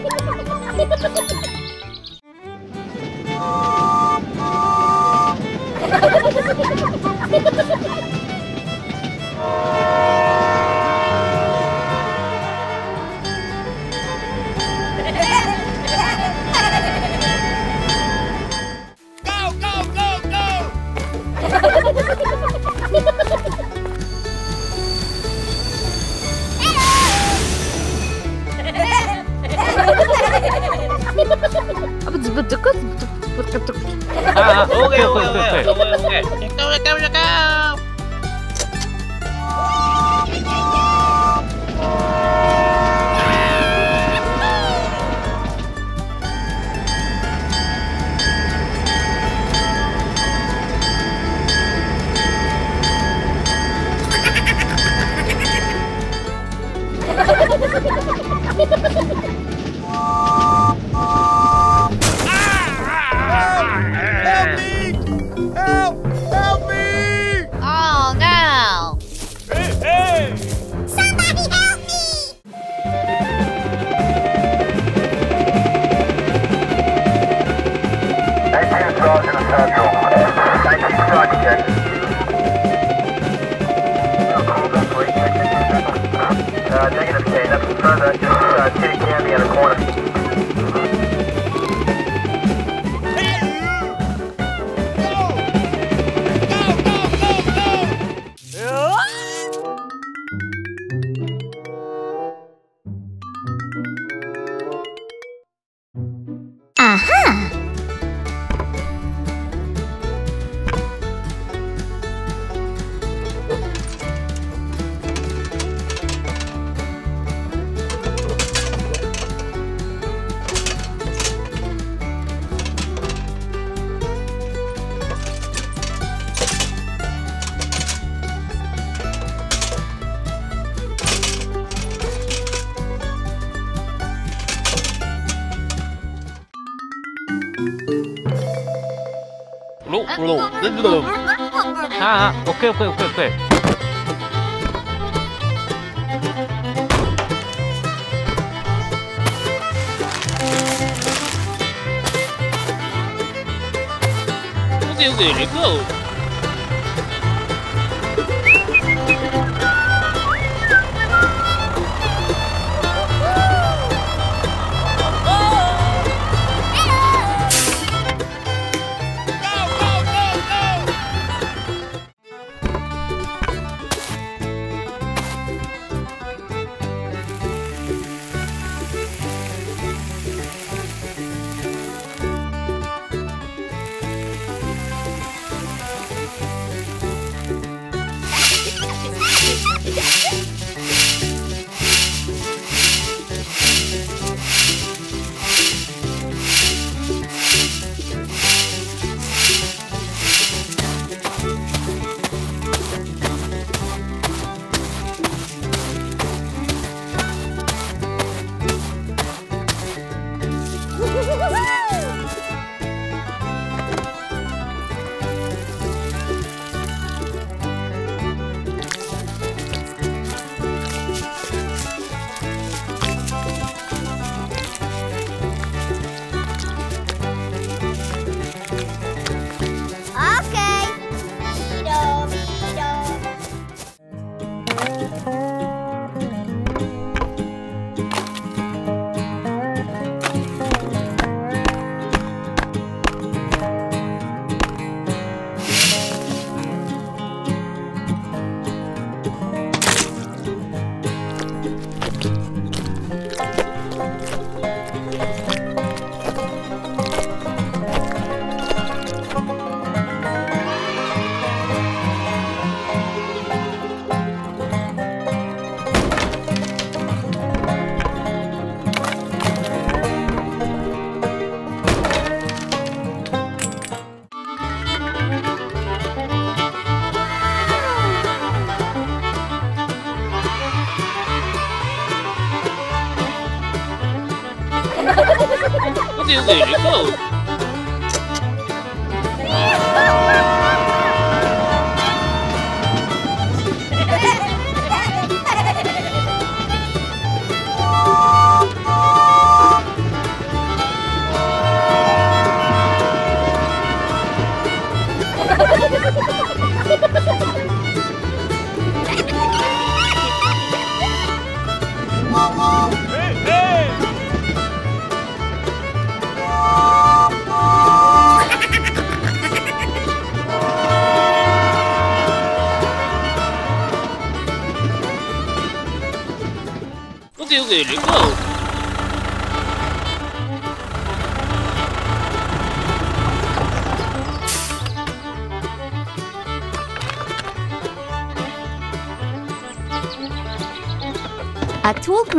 S14: Kitty in the corner.
S1: correu, correu, correu, correu. Meu Deus, ele.
S19: Okay, let's go.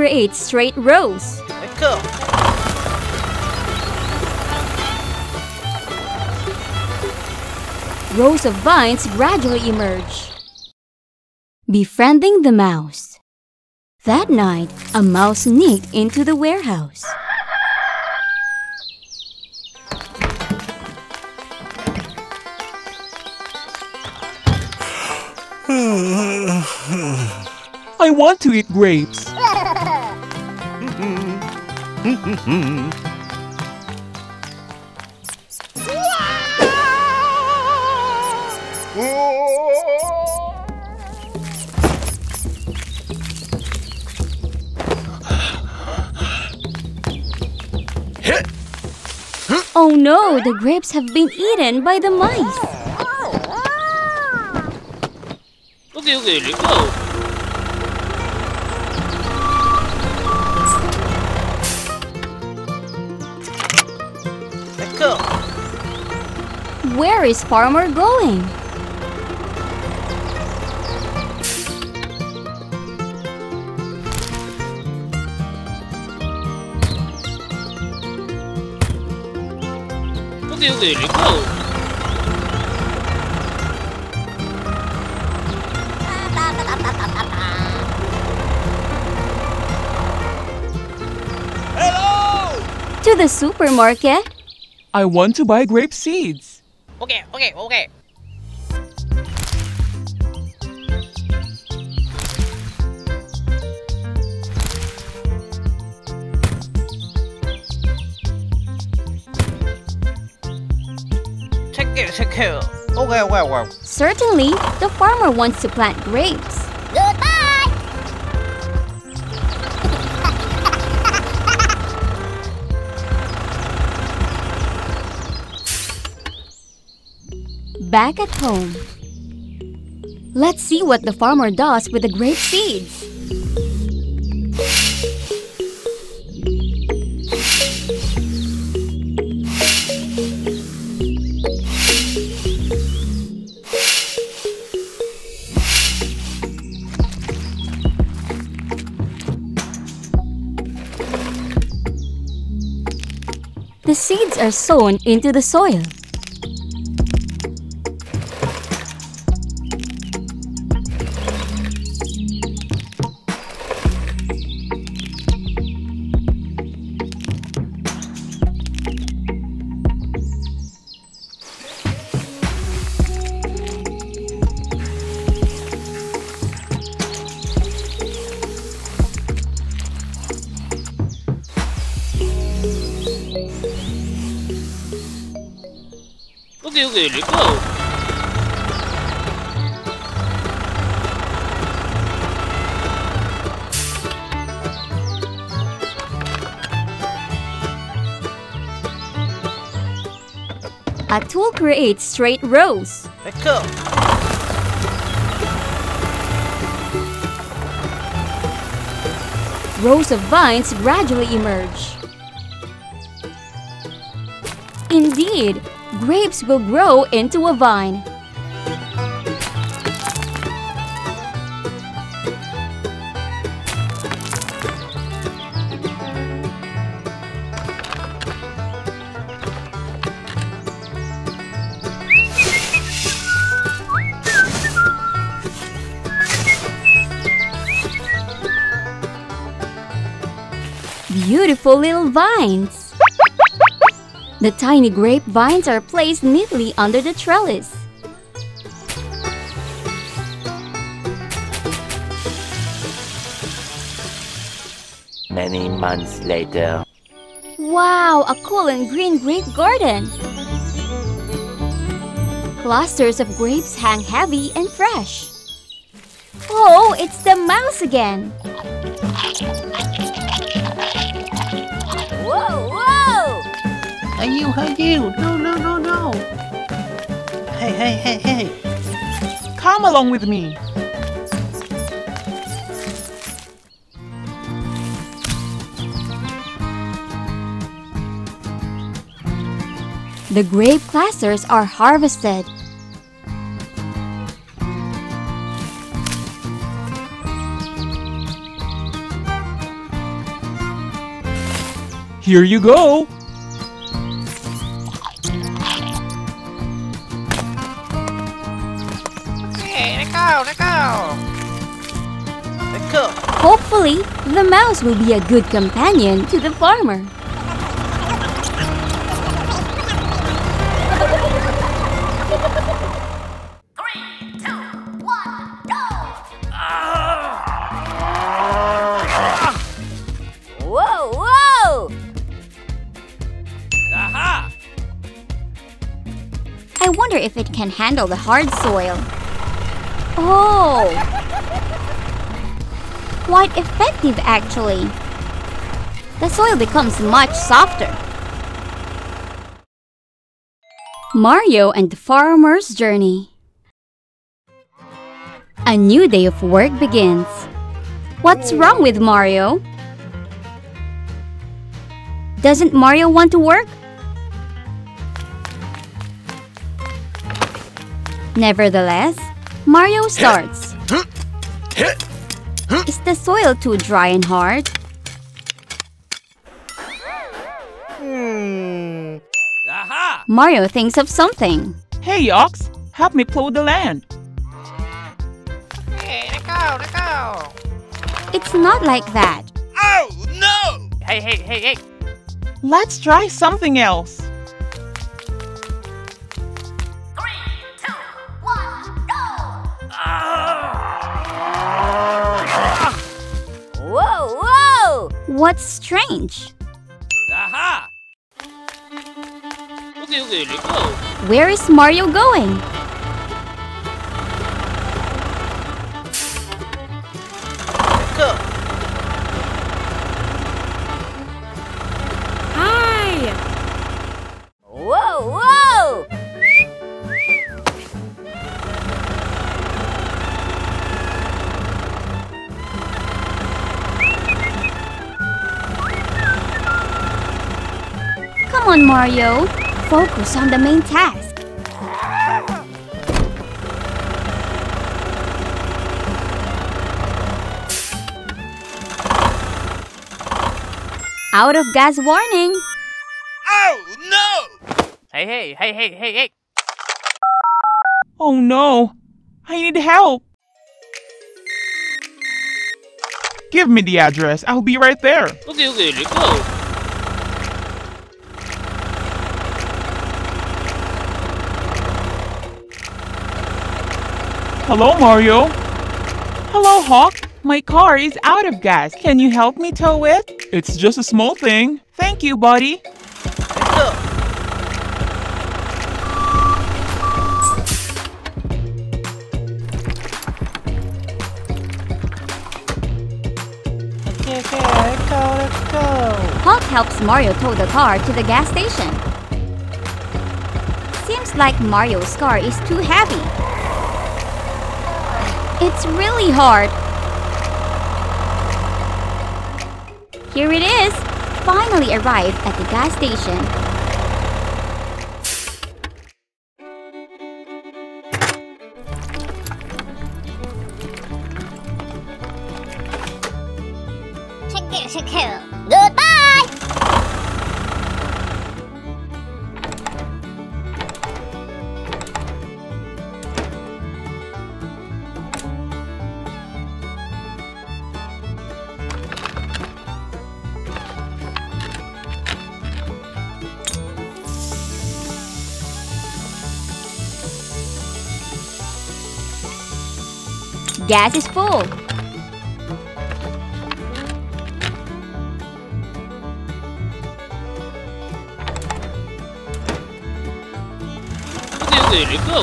S12: A tool creates straight rows.
S19: Let's go.
S12: Rows of vines gradually emerge. Befriending the mouse. That night, a mouse sneaked into the warehouse.
S11: I want to eat grapes.
S12: Oh no, the grapes have been eaten by the mice.
S19: Okay, okay, let's go.
S12: Where is Farmer going?
S19: Okay, okay, let's.
S12: To the supermarket.
S11: I want to buy grape seeds.
S19: Okay, okay, okay. Check it, check
S7: Okay, okay, well, well.
S12: Certainly, the farmer wants to plant grapes. Back at home. Let's see what the farmer does with the grape seeds. The seeds are sown into the soil. Creates straight rows.
S7: Let's go.
S12: Rows of vines gradually emerge. Indeed, grapes will grow into a vine. Vines. The tiny grape vines are placed neatly under the trellis.
S6: Many months later.
S12: Wow, a cool and green grape garden. Clusters of grapes hang heavy and fresh. Oh, it's the mouse again.
S7: Hey, you, hey, you. No, no, no, no. Hey, hey, hey, hey.
S11: Come along with me.
S12: The grape clusters are harvested.
S11: Here you go.
S12: The mouse will be a good companion to the farmer.
S20: Whoa, whoa!
S7: Aha!
S12: I wonder if it can handle the hard soil. Oh! Quite effective, actually. The soil becomes much softer. Mario and the Farmer's Journey A new day of work begins. What's wrong with Mario? Doesn't Mario want to work? Nevertheless, Mario starts. Is the soil too dry and hard?
S7: Hmm. Aha!
S12: Mario thinks of something.
S11: Hey, Ox, help me plow the land.
S7: Okay, let's go, let's go.
S12: It's not like that.
S7: Oh, no! Hey, hey, hey, hey.
S11: Let's try something else.
S20: Whoa,
S12: What's strange?
S7: Aha! Okay, okay, let's go.
S12: Where is Mario going? Mario. Focus on the main task. Out of gas warning.
S19: Oh no! Hey, hey, hey, hey, hey, hey!
S11: Oh no! I need help! Give me the address. I'll be right there.
S19: Okay, okay, let's go.
S11: Hello, Mario. Hello, Hawk. My car is out of gas. Can you help me tow it? It's just a small thing. Thank you, buddy.
S19: Let's. Okay, okay, let's go, let's go.
S12: Hawk helps Mario tow the car to the gas station. Seems like Mario's car is too heavy. It's really hard. Here it is! Finally arrived at the gas station.
S21: Chicka,
S12: Gas is full.
S19: Okay, okay, let's go.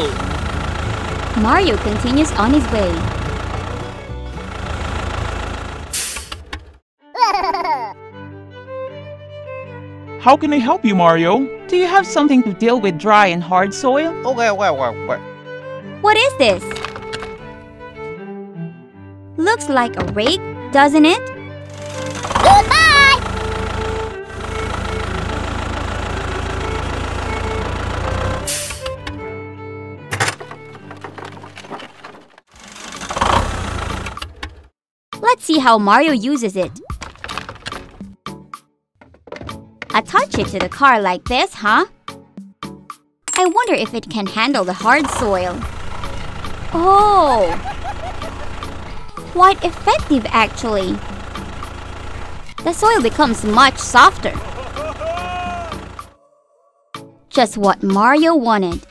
S12: Mario continues on his way.
S11: How can I help you, Mario? Do you have something to deal with dry and hard soil?
S19: Okay, wait, wait, wait.
S12: What is this? Looks like a rake, doesn't it?
S21: Goodbye!
S12: Let's see how Mario uses it. Attach it to the car like this, huh? I wonder if it can handle the hard soil. Oh! Quite effective, actually. The soil becomes much softer. Just what Mario wanted.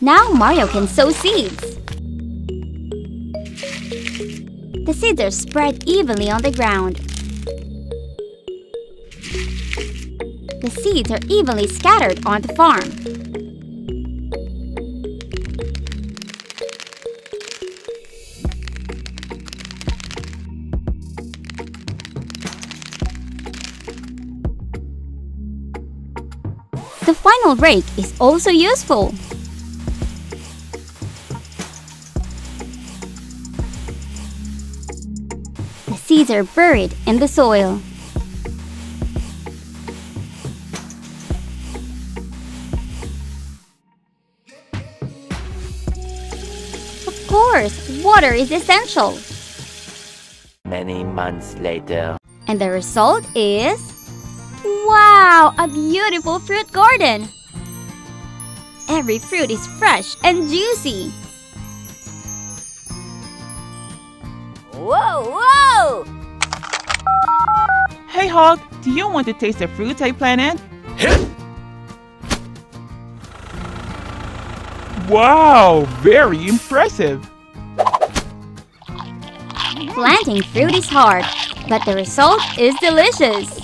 S12: Now Mario can sow seeds. The seeds are spread evenly on the ground. The seeds are evenly scattered on the farm. The final rake is also useful. The seeds are buried in the soil. Of course, water is essential.
S6: Many months later.
S12: And the result is. Wow! A beautiful fruit garden! Every fruit is fresh and juicy.
S21: Whoa, whoa!
S11: Hey, Hawk, do you want to taste the fruits I planted? Wow, very impressive.
S12: Planting fruit is hard, but the result is delicious.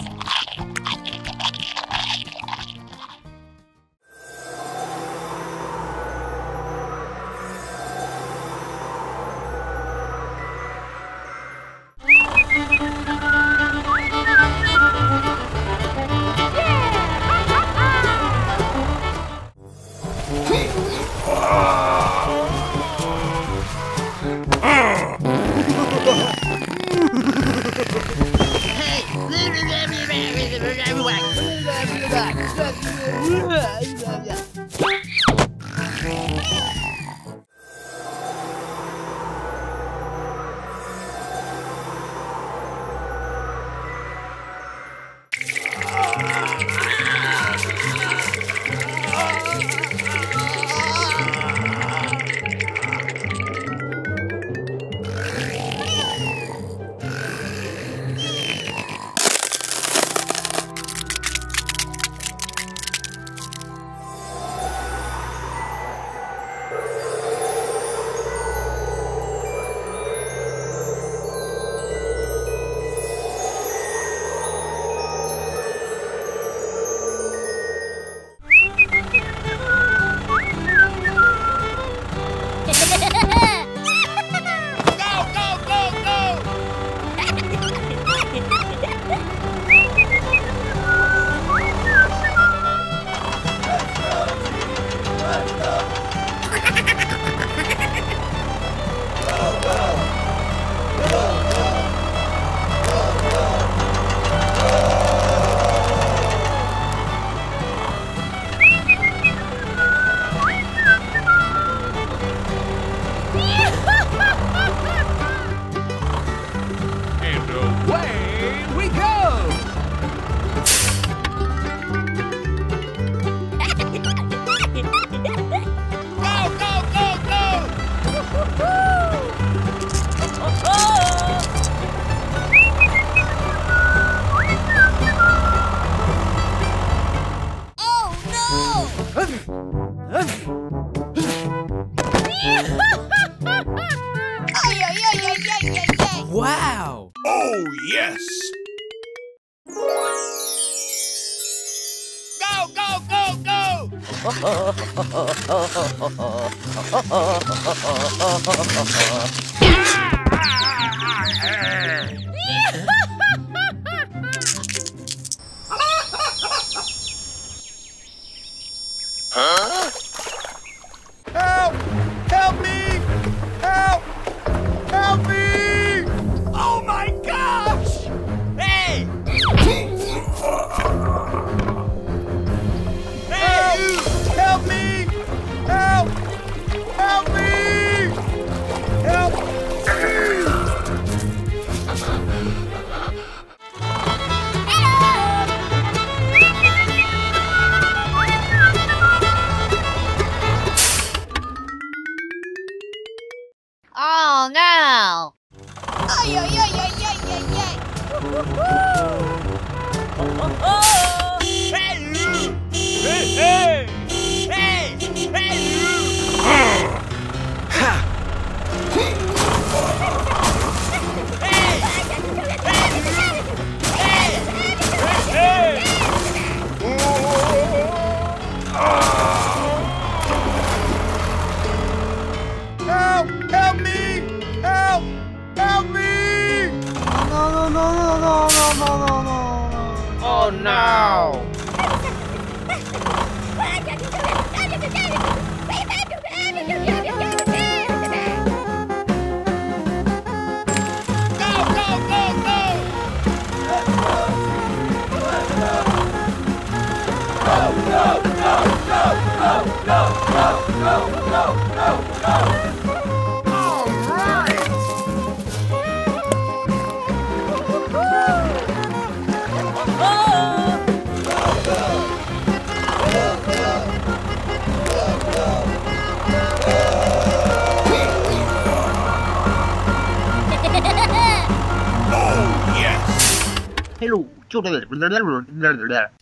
S2: Wow.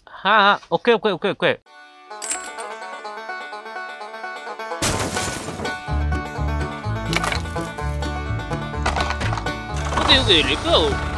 S22: Ha,
S19: okay, okay,
S23: okay, okay. What do you
S5: go?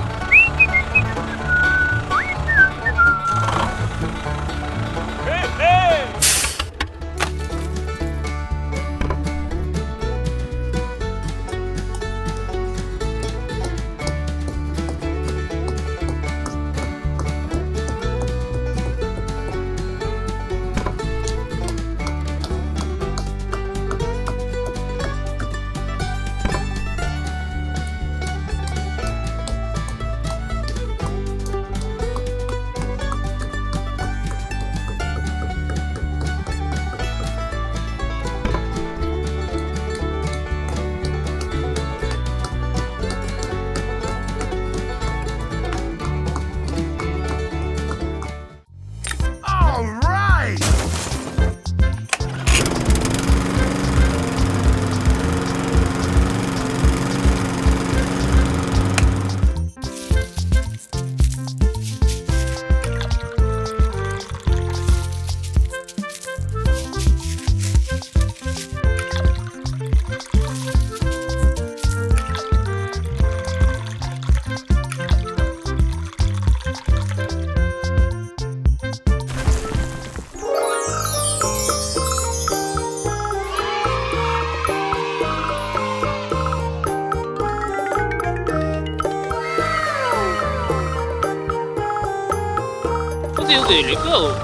S5: Go, go, go!